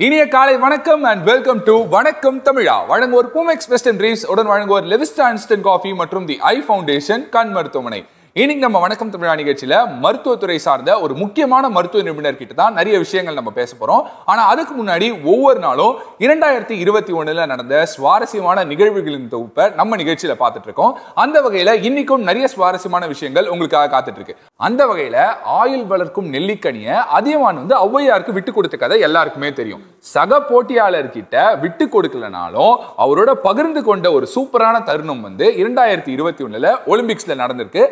இனிய காலை வணக்கம் அண்ட் வெல்கம் டு வணக்கம் தமிழா. வழங்குவோர் பூமெக்ஸ் வெஸ்டர்ன் ரீஸ் உடன் வழங்குவோர் லெவிஸ்டா இன்ஸ்டன்ட் காஃபி மற்றும் தி ஐ ஃபவுண்டேஷன் கண் மருத்துவமனை. இன்னைக்கு நம்ம வணக்கம் தமிழா நிகழ்ச்சியில மருத்துவத்துறை சார்ந்த ஒரு முக்கியமான மருத்துவ நிபுணர் கிட்ட தான் நிறைய விஷயங்கள் நம்ம பேச போறோம். ஆனா அதுக்கு முன்னாடி ஒவ்வொரு நாளும் இரண்டாயிரத்தி இருபத்தி ஒண்ணுல நடந்த சுவாரஸ்யமான நிகழ்வுகளின் தொகுப்பை நம்ம நிகழ்ச்சியில பார்த்துட்டு இருக்கோம். அந்த வகையில இன்னைக்கும் நிறைய சுவாரஸ்யமான விஷயங்கள் உங்களுக்காக காத்துட்டு இருக்கு. அந்த வகையில ஆயுள் வளர்க்கும் நெல்லிக்கனியை அதியமான் வந்து ஔவையாருக்கு விட்டு கொடுத்த கதை எல்லாருக்குமே தெரியும். சக போட்டியாளர்கிட்ட விட்டு கொடுக்கலனாலும் அவரோட பகிர்ந்து கொண்ட ஒரு சூப்பரான தருணம் வந்து இரண்டாயிரத்தி இருபத்தி ஒண்ணுல ஒலிம்பிக்ஸ்ல நடந்திருக்கு.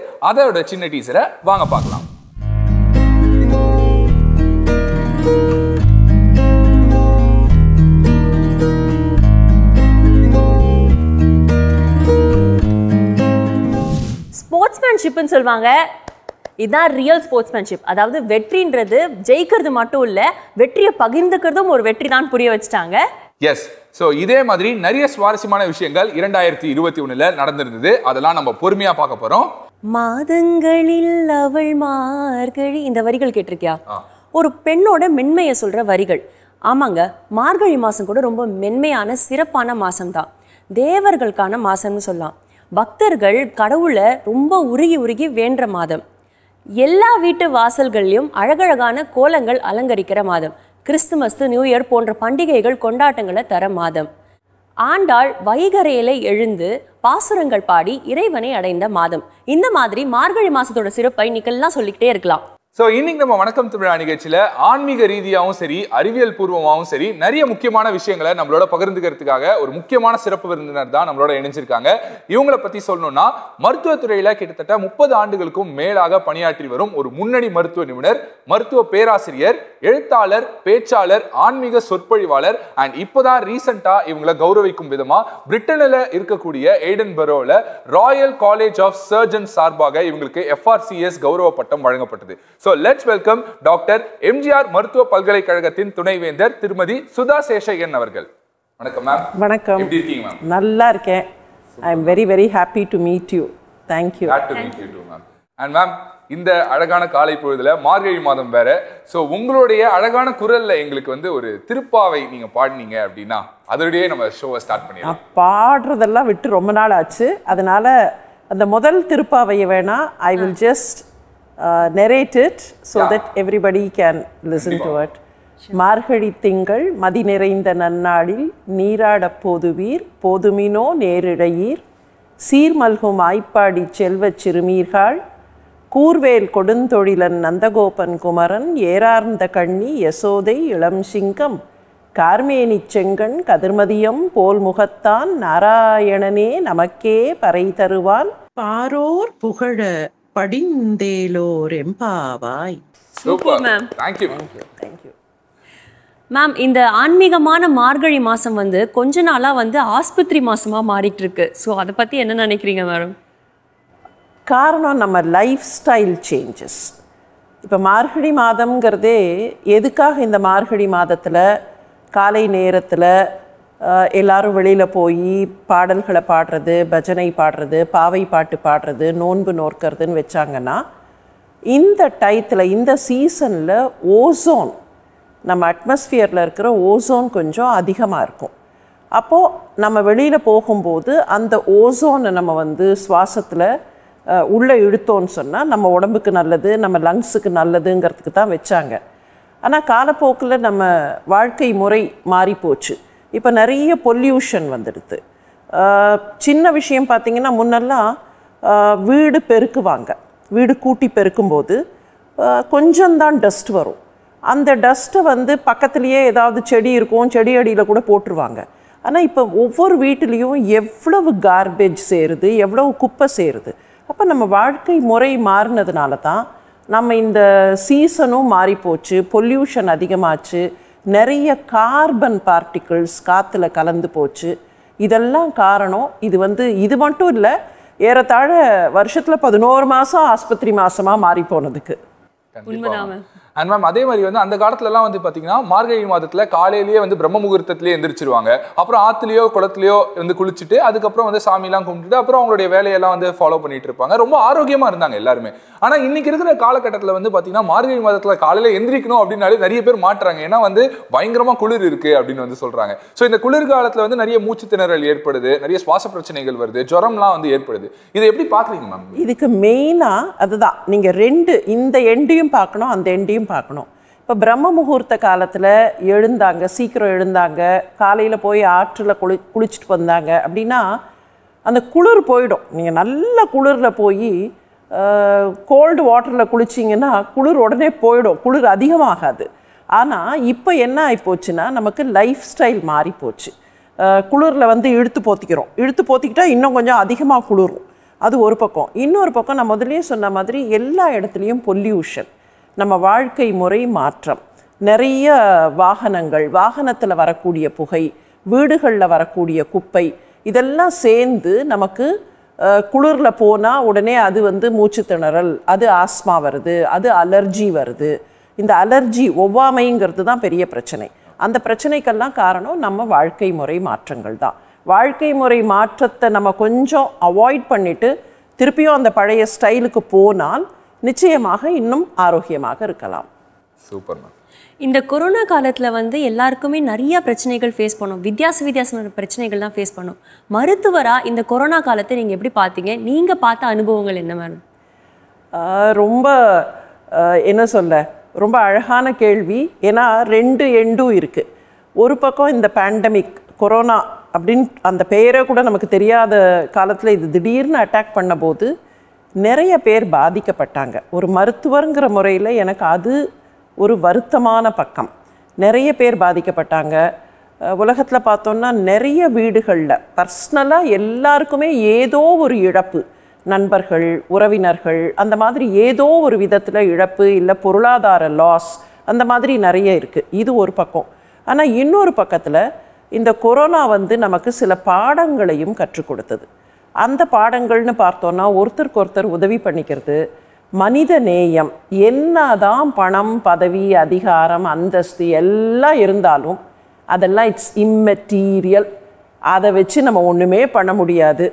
அதோட சின்ன டீசரை வாங்க பார்க்கலாம். ஸ்போர்ட்ஸ்மேன்ஷிப்னு சொல்லுவாங்க. இதுதான் ரியல் ஸ்போர்ட்ஸ்மேன்ஷிப் அதாவது வெற்றின்றது ஜெயிக்கிறது மட்டும் இல்ல வெற்றியை பகிர்ந்துக்கிறதும் ஒரு வெற்றி தான் புரிய வச்சுட்டாங்க. எஸ் ஸோ இதே மாதிரி நிறைய சுவாரஸ்யமான விஷயங்கள் இரண்டாயிரத்தி இருபத்தி ஒண்ணுல நடந்திருந்தது. அதெல்லாம் நம்ம பொறுமையா பார்க்க போறோம். மாதங்களில் அவள் மார்கழி இந்த வரிகள் கேட்டிருக்கியா? ஒரு பெண்ணோட மென்மையை சொல்ற வரிகள். ஆமாங்க மார்கழி மாசம் கூட ரொம்ப மென்மையான சிறப்பான மாசம்தான் தேவர்களுக்கான மாசம்னு சொல்லலாம். பக்தர்கள் கடவுளை ரொம்ப உருகி உருகி வேண்ட மாதம். எல்லா வீட்டு வாசல்கள்லையும் அழகழகான கோலங்கள் அலங்கரிக்கிற மாதம். கிறிஸ்துமஸ் நியூ இயர் போன்ற பண்டிகைகள் கொண்டாட்டங்களை தர மாதம். ஆண்டாள் வைகரையில எழுந்து பாசுரங்கள் பாடி இறைவனை அடைந்த மாதம். இந்த மாதிரி மார்கழி மாசத்தோட சிறப்பை இன்னைக்கெல்லாம் சொல்லிக்கிட்டே இருக்கலாம். ஸோ இன்னைக்கு நம்ம வணக்கம் தமிழா நிகழ்ச்சியில் ஆன்மீக ரீதியாகவும் சரி அறிவியல் பூர்வமாகவும் சரி நிறைய முக்கியமான விஷயங்களை நம்மளோட பகிர்ந்துக்கிறதுக்காக ஒரு முக்கியமான சிறப்பு விருந்தினர் தான் நம்மளோட இணைஞ்சிருக்காங்க. இவங்களை பற்றி சொல்லணும்னா மருத்துவத்துறையில் கிட்டத்தட்ட முப்பது ஆண்டுகளுக்கும் மேலாக பணியாற்றி வரும் ஒரு முன்னணி மருத்துவ நிபுணர் மருத்துவ பேராசிரியர் எழுத்தாளர் பேச்சாளர் ஆன்மீக சொற்பொழிவாளர் அண்ட் இப்போதான் ரீசெண்டா இவங்களை கௌரவிக்கும் விதமாக பிரிட்டனில் இருக்கக்கூடிய எய்டன் பரோவில் ராயல் காலேஜ் ஆஃப் சர்ஜன் சார்பாக இவங்களுக்கு எஃப்ஆர்சிஎஸ் கௌரவ பட்டம் வழங்கப்பட்டது. So let's welcome doctor MGR மருத்துவ பல்கலைக்கழகத்தின் துணைவேந்தர் திருமதி சுதா சேஷையன் அவர்கள் வணக்கம் மேம் வணக்கம் எப்படி இருக்கீங்க மேம் நல்லா இருக்கேன் I am very very happy to meet you thank you Glad to meet you too, ma'am. And ma'am, இந்த அழகான காலை பொழுதுல மார்கழி மாதம் வேற. சோ உங்களுடைய அழகான குரல்ல எங்களுக்கு வந்து ஒரு திருப்பாவை நீங்க பாடினீங்க அப்படின்னா அதோடய நம்ம ஷோவை ஸ்டார்ட் பண்ணிடலாம். பாடுறதெல்லாம் விட்டு ரொம்ப நாள் ஆச்சு. அதனால அந்த முதல் திருப்பாவையை வேணா I will just narrate it so Yeah. That everybody can listen to it மார்கழி திங்கள் மதி நிறைந்த நன்னாளில் நீராடப் போதுவீர் போதுமினோ நேரிழையீர் சீர்மல்கும் ஆய்ப்பாடி செல்வச் சிறுமீர்கள். கூர்வேல் கொடுந்தொழிலன் நந்தகோபன் குமரன் ஏறார்ந்த கண்ணி யசோதை இளம் சிங்கம் கார்மேனிச் செங்கண் கதிர்மதியம் போல் முகத்தான் நாராயணனே நமக்கே பறை தருவான் பாரோர் புகழ படிந்தேலோர் எம்பாவாய் super ma'am. Thank you thank you ma'am இந்த ஆன்மீகமான மார்கழி மாசம் வந்து கொஞ்ச நாளா வந்து ஆஸ்பத்திரி மாசமா மாறிட்டு இருக்கு ஸோ அதை பத்தி என்ன நினைக்கிறீங்க மேடம் காரணம் நம்ம லைஃப் ஸ்டைல் சேஞ்சஸ் இப்போ மார்கழி மாதம்ங்கிறதே எதுக்காக இந்த மார்கழி மாதத்தில் காலை நேரத்தில் எல்லாரும் வெளியில் போய் பாடல்களை பாடுறது பஜனை பாடுறது பாவை பாட்டு பாடுறது நோன்பு நோக்கிறதுன்னு வச்சாங்கன்னா இந்த டயத்தில் இந்த சீசனில் ஓசோன் நம்ம அட்மாஸ்ஃபியரில் இருக்கிற ஓசோன் கொஞ்சம் அதிகமாக இருக்கும். அப்போது நம்ம வெளியில் போகும்போது அந்த ஓசோனை நம்ம வந்து சுவாசத்தில் உள்ளே இழுத்தோன்னு சொன்னால் நம்ம உடம்புக்கு நல்லது நம்ம லங்ஸுக்கு நல்லதுங்கிறதுக்கு தான் வச்சாங்க. ஆனால் காலப்போக்கில் நம்ம வாழ்க்கை முறை மாறிப்போச்சு. இப்போ நிறைய பொல்யூஷன் வந்துடுது. சின்ன விஷயம் பார்த்திங்கன்னா முன்னெல்லாம் வீடு பெருக்குவாங்க. வீடு கூட்டி பெருக்கும்போது கொஞ்சம்தான் டஸ்ட் வரும். அந்த டஸ்ட்டை வந்து பக்கத்துலேயே ஏதாவது செடி இருக்கும் செடி அடியில் கூட போட்டுருவாங்க. ஆனால் இப்போ ஒவ்வொரு வீட்டிலையும் எவ்வளவு கார்பேஜ் சேருது எவ்வளவு குப்பை சேருது. அப்போ நம்ம வாழ்க்கை முறை மாறினதுனால தான் நம்ம இந்த சீசனும் மாறிப்போச்சு பொல்யூஷன் அதிகமாச்சு. நிறைய கார்பன் பார்ட்டிகிள்ஸ் காற்றுல கலந்து போச்சு. இதெல்லாம் காரணம் இது வந்து இது மட்டும் இல்லை ஏறத்தாழ வருஷத்தில் பதினோரு மாதம் ஆஸ்பத்திரி மாசமாக மாறி போனதுக்கு. அண்ட் மேம் அதே மாதிரி வந்து அந்த காலத்துலலாம் வந்து பார்த்தீங்கன்னா மார்கழி மாதத்தில் காலையிலேயே வந்து பிரம்ம முகூர்த்தத்திலே எந்திரிச்சிருவாங்க. அப்புறம் ஆற்றுலையோ குளத்துலையோ வந்து குளிச்சுட்டு அதுக்கப்புறம் வந்து சாமிலாம் கும்பிட்டுட்டு அப்புறம் அவங்களுடைய வேலையெல்லாம் வந்து ஃபாலோ பண்ணிட்டு இருப்பாங்க. ரொம்ப ஆரோக்கியமாக இருந்தாங்க எல்லாருமே. ஆனால் இன்னைக்கு இருக்கிற காலகட்டத்தில் வந்து பார்த்தீங்கன்னா மார்கழி மாதத்தில் காலையில் எந்திரிக்கணும் அப்படின்னாலே நிறைய பேர் மாட்டுறாங்க. ஏன்னா வந்து பயங்கரமாக குளிர் இருக்குது அப்படின்னு வந்து சொல்கிறாங்க ஸோ இந்த குளிர்காலத்தில் வந்து நிறைய மூச்சு திணறல் ஏற்படுது நிறைய சுவாச பிரச்சனைகள் வருது ஜுரம்லாம் வந்து ஏற்படுது. இதை எப்படி பார்க்குறீங்க மேம் இதுக்கு மெயினாக அதுதான். நீங்கள் ரெண்டு இந்த எண்டையும் பார்க்கணும் அந்த எண்டையும் பார்க்கணும். இப்போ பிரம்ம முகூர்த்த காலத்தில் எழுந்தாங்க சீக்கிரம் எழுந்தாங்க காலையில் போய் ஆற்றில் குளி குளிச்சுட்டு வந்தாங்க அப்படின்னா அந்த குளிர் போயிடும். நீங்கள் நல்ல குளிரில் போய் கோல்டு வாட்டரில் குளிச்சிங்கன்னா குளிர் உடனே போயிடும். குளிர் அதிகமாகாது. ஆனால் இப்போ என்ன ஆகிப்போச்சுன்னா நமக்கு லைஃப் ஸ்டைல் மாறி போச்சு. குளிரில் வந்து இழுத்து போத்திக்கிறோம். இழுத்து போத்திக்கிட்டால் இன்னும் கொஞ்சம் அதிகமாக குளிரும். அது ஒரு பக்கம். இன்னொரு பக்கம் நான் முதல்லயே சொன்ன மாதிரி எல்லா இடத்துலையும் பொல்யூஷன் நம்ம வாழ்க்கை முறை மாற்றம். நிறைய வாகனங்கள் வாகனத்தில் வரக்கூடிய புகை வீடுகளில் வரக்கூடிய குப்பை இதெல்லாம் சேர்ந்து நமக்கு குளிரில் போனால் உடனே அது வந்து மூச்சு திணறல் அது ஆஸ்மா வருது அது அலர்ஜி வருது. இந்த அலர்ஜி ஒவ்வாமைங்கிறது தான் பெரிய பிரச்சனை. அந்த பிரச்சனைக்கெல்லாம் காரணம் நம்ம வாழ்க்கை முறை மாற்றங்கள் தான். வாழ்க்கை முறை மாற்றத்தை நம்ம கொஞ்சம் அவாய்ட் பண்ணிவிட்டு திருப்பியும் அந்த பழைய ஸ்டைலுக்கு போனால் நிச்சயமாக இன்னும் ஆரோக்கியமாக இருக்கலாம். Super ma'am. இந்த கொரோனா காலத்தில் வந்து எல்லாருக்குமே நிறைய பிரச்சனைகள் ஃபேஸ் பண்ணோம். வித்தியாச வித்தியாசமான பிரச்சனைகள் தான் ஃபேஸ் பண்ணோம். மருத்துவராக இந்த கொரோனா காலத்தை நீங்கள் எப்படி பார்த்தீங்க? நீங்கள் பார்த்த அனுபவங்கள் என்ன மேடம் ரொம்ப என்ன சொல்ல? ரொம்ப அழகான கேள்வி. ஏன்னா ரெண்டு எண்டும் இருக்குது ஒரு பக்கம் இந்த பேண்டமிக் கொரோனா அப்படின்னு அந்த பெயரே கூட நமக்கு தெரியாத காலத்தில் இது திடீர்னு அட்டாக் பண்ணபோது நிறைய பேர் பாதிக்கப்பட்டாங்க. ஒரு மருத்துவருங்கிற முறையில் எனக்கு அது ஒரு வருத்தமான பக்கம். நிறைய பேர் பாதிக்கப்பட்டாங்க. உலகத்தில் பார்த்தோன்னா நிறைய வீடுகளில் பர்சனலாக எல்லாருக்குமே ஏதோ ஒரு இழப்பு. நண்பர்கள் உறவினர்கள் அந்த மாதிரி ஏதோ ஒரு விதத்தில் இழப்பு இல்லை பொருளாதார லாஸ் அந்த மாதிரி நிறைய இருக்குது இது ஒரு பக்கம். ஆனால் இன்னொரு பக்கத்தில் இந்த கொரோனா வந்து நமக்கு சில பாடங்களையும் கற்றுக் கொடுத்தது. அந்த பாடங்கள்னு பார்த்தோன்னா ஒருத்தருக்கு ஒருத்தர் உதவி பண்ணிக்கிறது. மனித நேயம் என்னதான் பணம் பதவி அதிகாரம் அந்தஸ்து எல்லாம் இருந்தாலும் அதெல்லாம் இட்ஸ் இம்மெட்டீரியல் அதை வச்சு நம்ம ஒன்றுமே பண்ண முடியாது.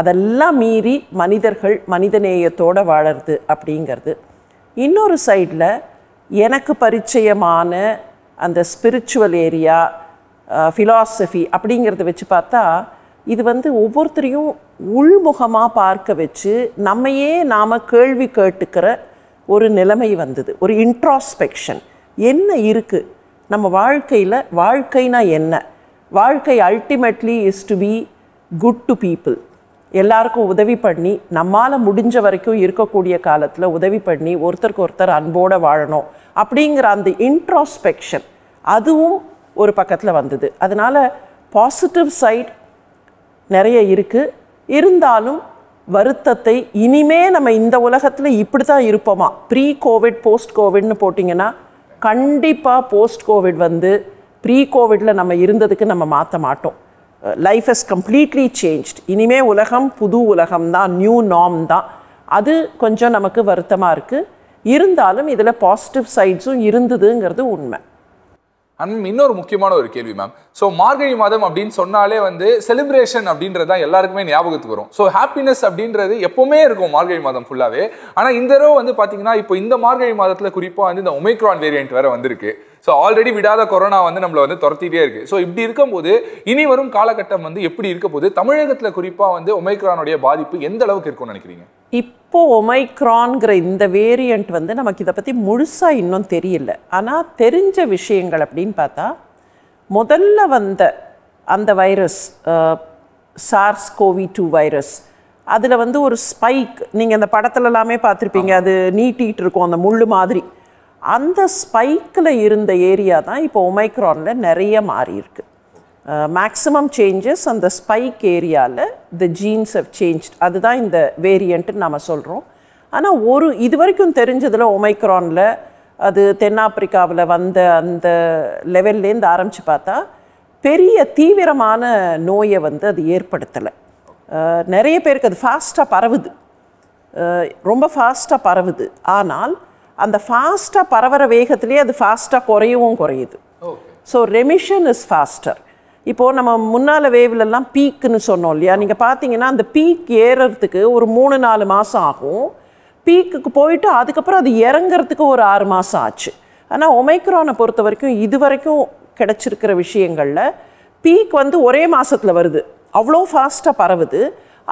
அதெல்லாம் மீறி மனிதர்கள் மனித நேயத்தோடு வாழறது அப்படிங்கிறது. இன்னொரு சைடில் எனக்கு பரிச்சயமான அந்த ஸ்பிரிச்சுவல் ஏரியா ஃபிலாசபி அப்படிங்கிறத வச்சு பார்த்தா இது வந்து ஒவ்வொருத்தரையும் உள்முகமாக பார்க்க வச்சு நம்மையே நாம் கேள்வி கேட்டுக்கிற ஒரு நிலைமை வந்தது. ஒரு இன்ட்ராஸ்பெக்ஷன் என்ன இருக்குது நம்ம வாழ்க்கையில் வாழ்க்கைனா என்ன? வாழ்க்கை ultimately is to be good to people எல்லாருக்கும் உதவி பண்ணி நம்மால் முடிஞ்ச வரைக்கும் இருக்கக்கூடிய காலத்தில் உதவி பண்ணி ஒருத்தருக்கு ஒருத்தர் அன்போடு வாழணும் அப்படிங்கிற அந்த இன்ட்ராஸ்பெக்ஷன் அதுவும் ஒரு பக்கத்தில் வந்தது. அதனால் பாசிட்டிவ் சைட் நிறைய இருக்குது இருந்தாலும் வருத்தத்தை இனிமே நம்ம இந்த உலகத்தில் இப்படி தான் இருப்போமா? ப்ரீ கோவிட் போஸ்ட் கோவிட்னு போட்டிங்கன்னா கண்டிப்பாக போஸ்ட் கோவிட் வந்து ப்ரீ கோவிடில் நம்ம இருந்ததுக்கு நம்ம மாற்ற மாட்டோம். லைஃப் இஸ் கம்ப்ளீட்லி சேஞ்ச்ட் இனிமே உலகம் புது உலகம் தான் நியூ நார்ம் தான். அது கொஞ்சம் நமக்கு வருத்தமாக இருக்குது இருந்தாலும் இதில் பாசிட்டிவ் சைட்ஸும் இருந்ததுங்கிறது உண்மை. அண்ட் இன்னொரு முக்கியமான ஒரு கேள்வி மேம் ஸோ மார்கழி மாதம் அப்படின்னு சொன்னாலே வந்து செலிப்ரேஷன் அப்படின்றது தான் எல்லாருக்குமே ஞாபகத்துக்கு வரும். ஸோ ஹாப்பினஸ் அப்படின்றது எப்போவுமே இருக்கும் மார்கழி மாதம் ஃபுல்லாகவே ஆனால் இந்த தடவை வந்து பார்த்தீங்கன்னா இப்போ இந்த மார்கழி மாதத்தில் குறிப்பாக வந்து இந்த ஒமைக்ரான் வேரியன்ட் வேற வந்திருக்கு. ஸோ ஆல்ரெடி விடாத கொரோனா வந்து நம்மளை வந்து துரத்திட்டே இருக்கு. ஸோ இப்படி இருக்கும்போது இனி வரும் காலகட்டம் வந்து எப்படி இருக்க போது தமிழகத்தில் குறிப்பாக வந்து ஒமைக்ரானுடைய பாதிப்பு எந்த அளவுக்கு இருக்கும்னு நினைக்கிறீங்க? இப்போ ஒமைக்ரான்கிற இந்த வேரியண்ட் வந்து நமக்கு இதை பற்றி முழுசாக இன்னும் தெரியல. ஆனால் தெரிஞ்ச விஷயங்கள் அப்படின்னு பார்த்தா முதல்ல வந்த அந்த virus SARS CoV two virus அதில் வந்து ஒரு ஸ்பைக் நீங்கள் அந்த படத்துல எல்லாமே பார்த்துருப்பீங்க அது நீட்டிகிட்டு இருக்கும் அந்த முள்ளு மாதிரி. அந்த ஸ்பைக்கில் இருந்த ஏரியா தான் இப்போ ஒமைக்ரானில் நிறைய மாறி இருக்கு மேக்ஸிமம் சேஞ்சஸ் அந்த ஸ்பைக் ஏரியாவில் த ஜீன்ஸ் ஹவ் சேஞ்ச் அதுதான் இந்த வேரியண்ட்டுன்னு நாம் சொல்கிறோம் ஆனால் ஒரு இது வரைக்கும் தெரிஞ்சதில் ஒமைக்ரானில் அது தென்னாப்பிரிக்காவில் வந்த அந்த லெவல்லேருந்து ஆரம்பித்து பார்த்தா பெரிய தீவிரமான நோயை வந்து அது ஏற்படுத்தலை. நிறைய பேருக்கு அது ஃபாஸ்ட்டாக பரவுது. ரொம்ப ஃபாஸ்ட்டாக பரவுது. ஆனால் அந்த ஃபாஸ்ட்டாக பரவற வேகத்திலே அது ஃபாஸ்ட்டாக குறையவும் குறையுது. ஸோ ரெமிஷன் இஸ் ஃபாஸ்டர் இப்போது நம்ம முன்னால் வேவ்லெல்லாம் பீக்குன்னு சொன்னோம் இல்லையா? நீங்கள் பார்த்தீங்கன்னா அந்த பீக் ஏறுறதுக்கு ஒரு மூணு நாலு மாதம் ஆகும். பீக்குக்கு போயிட்டு அதுக்கப்புறம் அது இறங்குறதுக்கு ஒரு ஆறு மாதம் ஆச்சு. ஆனால் ஒமைக்ரானை பொறுத்த வரைக்கும் இது வரைக்கும் கிடச்சிருக்கிற விஷயங்களில் பீக் வந்து ஒரே மாதத்தில் வருது. அவ்வளோ ஃபாஸ்ட்டாக பரவுது.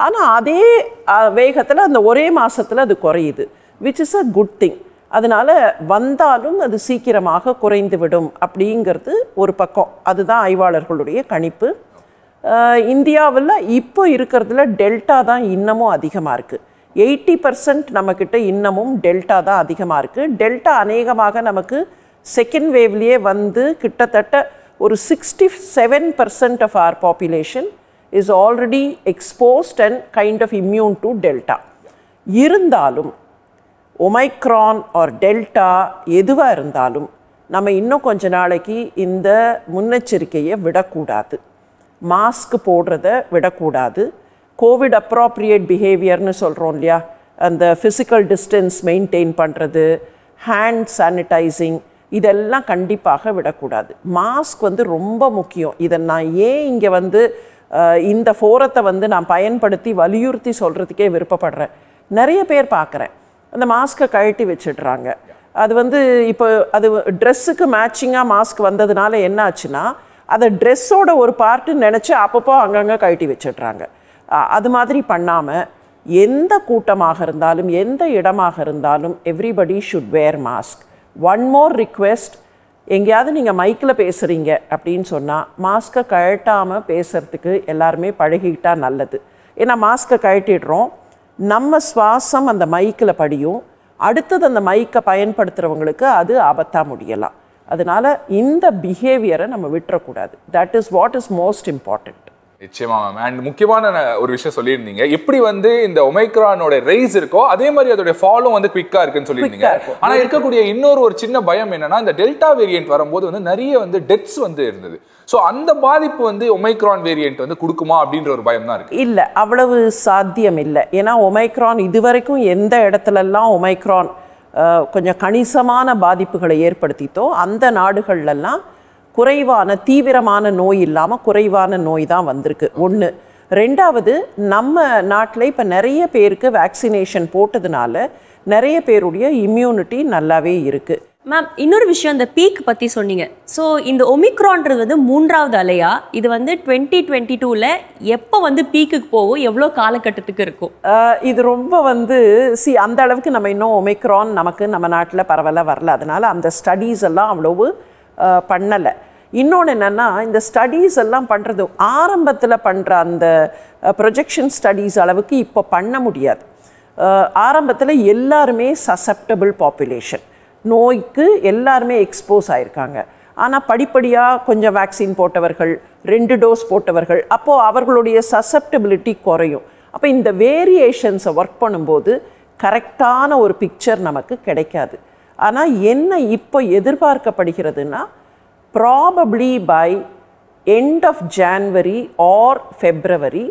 ஆனால் அதே வேகத்தில் அந்த ஒரே மாதத்தில் அது குறையுது which is a good thing அதனால் வந்தாலும் அது சீக்கிரமாக குறைந்துவிடும் அப்படிங்கிறது ஒரு பக்கம். அதுதான் ஆய்வாளர்களுடைய கணிப்பு. இந்தியாவில் இப்போ இருக்கிறதுல டெல்டா தான் இன்னமும் அதிகமாக இருக்குது எயிட்டி பர்சன்ட் நம்மக்கிட்ட இன்னமும் டெல்டா தான் அதிகமாக இருக்குது டெல்டா அநேகமாக நமக்கு செகண்ட் வேவ்லேயே வந்து கிட்டத்தட்ட ஒரு sixty seven percent of our population is already exposed and kind of immune to delta இருந்தாலும் ஒமைக்ரான் ஆர் டெல்டா எதுவாக இருந்தாலும் நம்ம இன்னும் கொஞ்ச நாளைக்கு இந்த முன்னெச்சரிக்கையை விடக்கூடாது. மாஸ்க் போடுறத விடக்கூடாது. கோவிட் அப்ராப்ரியேட் பிஹேவியர்னு சொல்கிறோம் இல்லையா? அந்த ஃபிசிக்கல் டிஸ்டன்ஸ் மெயின்டைன் பண்ணுறது ஹேண்ட் சானிடைசிங் இதெல்லாம் கண்டிப்பாக விடக்கூடாது. மாஸ்க் வந்து ரொம்ப முக்கியம். இதை நான் ஏன் இங்கே வந்து இந்த ஃபோரத்தை வந்து நான் பயன்படுத்தி வலியுறுத்தி சொல்கிறதுக்கே விருப்பப்படுறேன். நிறைய பேர் பார்க்குறேன். அந்த மாஸ்க்கை கழட்டி வச்சிடுறாங்க. அது வந்து இப்போ அது ட்ரெஸ்ஸுக்கு மேட்சிங்காக மாஸ்க் வந்ததுனால என்ன ஆச்சுன்னா அதை ட்ரெஸ்ஸோட ஒரு பார்ட்டுன்னு நினச்சி அப்பப்போ அங்கங்கே கழட்டி வச்சிடுறாங்க. அது மாதிரி பண்ணாமல் எந்த கூட்டமாக இருந்தாலும் எந்த இடமாக இருந்தாலும் everybody should wear mask one more request எங்கேயாவது நீங்கள் மைக்கில் பேசுகிறீங்க அப்படின்னு சொன்னால் மாஸ்க்கை கழட்டாமல் பேசுகிறதுக்கு எல்லாருமே பழகிக்கிட்டால் நல்லது. ஏன்னா மாஸ்க்கை கழட்டிடுறோம் நம்ம சுவாசம் அந்த மைக்கில் படியும். அடுத்தது அந்த மைக்கை பயன்படுத்துகிறவங்களுக்கு அது ஆபத்தாக முடியலாம். அதனால இந்த பிஹேவியரை நம்ம விட்டுறக்கூடாது. That is what is most important நிச்சயமா மேம் அண்ட் முக்கியமான ஒரு விஷயம் சொல்லியிருந்தீங்க. எப்படி வந்து இந்த ஒமைக்ரானோட ரைஸ் இருக்கோ அதே மாதிரி அதோட ஃபாலும் வந்து குவிக்கா இருக்குன்னு சொல்லியிருந்தீங்க. ஆனா இருக்கக்கூடிய இன்னொரு ஒரு சின்ன பயம் என்னன்னா இந்த டெல்டா வேரியன்ட் வரும்போது வந்து நிறைய வந்து டெத்ஸ் வந்து இருந்தது. சோ அந்த பாதிப்பு வந்து ஒமைக்ரான் வேரியன்ட் வந்து கொடுக்குமா அப்படின்ற ஒரு பயம் தான் இருக்கு. இல்லை அவ்வளவு சாத்தியம் இல்லை. ஏன்னா ஒமைக்ரான் இதுவரைக்கும் எந்த இடத்துலலாம் ஒமைக்ரான் கொஞ்சம் கணிசமான பாதிப்புகளை ஏற்படுத்தித்தோ அந்த நாடுகள்லாம் குறைவான தீவிரமான நோய் இல்லாமல் குறைவான நோய் தான் வந்திருக்கு. ஒன்று ரெண்டாவது நம்ம நாட்டில் இப்போ நிறைய பேருக்கு வேக்சினேஷன் போட்டதுனால நிறைய பேருடைய இம்யூனிட்டி நல்லாவே இருக்குது மேம் இன்னொரு விஷயம் இந்த பீக் பற்றி சொன்னீங்க. ஸோ இந்த ஒமிக்ரான்றது வந்து மூன்றாவது அலையா? இது வந்து டுவெண்ட்டி டுவெண்ட்டி டூவில் எப்போ வந்து பீக்குக்கு போகும்? எவ்வளோ காலகட்டத்துக்கு இருக்கும்? இது ரொம்ப வந்து சி அந்த அளவுக்கு நம்ம இன்னும் ஒமிக்ரான் நமக்கு நம்ம நாட்டில் பரவலாக வரல. அதனால அந்த ஸ்டடீஸ் எல்லாம் அவ்வளவு பண்ணலை. இன்னொன்று என்னென்னா இந்த ஸ்டடீஸ் எல்லாம் பண்ணுறது ஆரம்பத்தில் பண்ணுற அந்த ப்ரொஜெக்ஷன் ஸ்டடீஸ் அளவுக்கு இப்போ பண்ண முடியாது. ஆரம்பத்தில் எல்லாருமே சசப்டபிள் பாப்புலேஷன் நோய்க்கு எல்லாருமே எக்ஸ்போஸ் ஆயிருக்காங்க. ஆனால் படிப்படியாக கொஞ்சம் வேக்சின் போட்டவர்கள் ரெண்டு டோஸ் போட்டவர்கள் அப்போது அவர்களுடைய சசப்டபிலிட்டி குறையும். அப்போ இந்த வேரியேஷன்ஸை ஒர்க் பண்ணும்போது கரெக்டான ஒரு பிக்சர் நமக்கு கிடைக்காது. ஆனால் என்ன இப்போ எதிர்பார்க்கப்படுகிறதுனா probably by end of January or February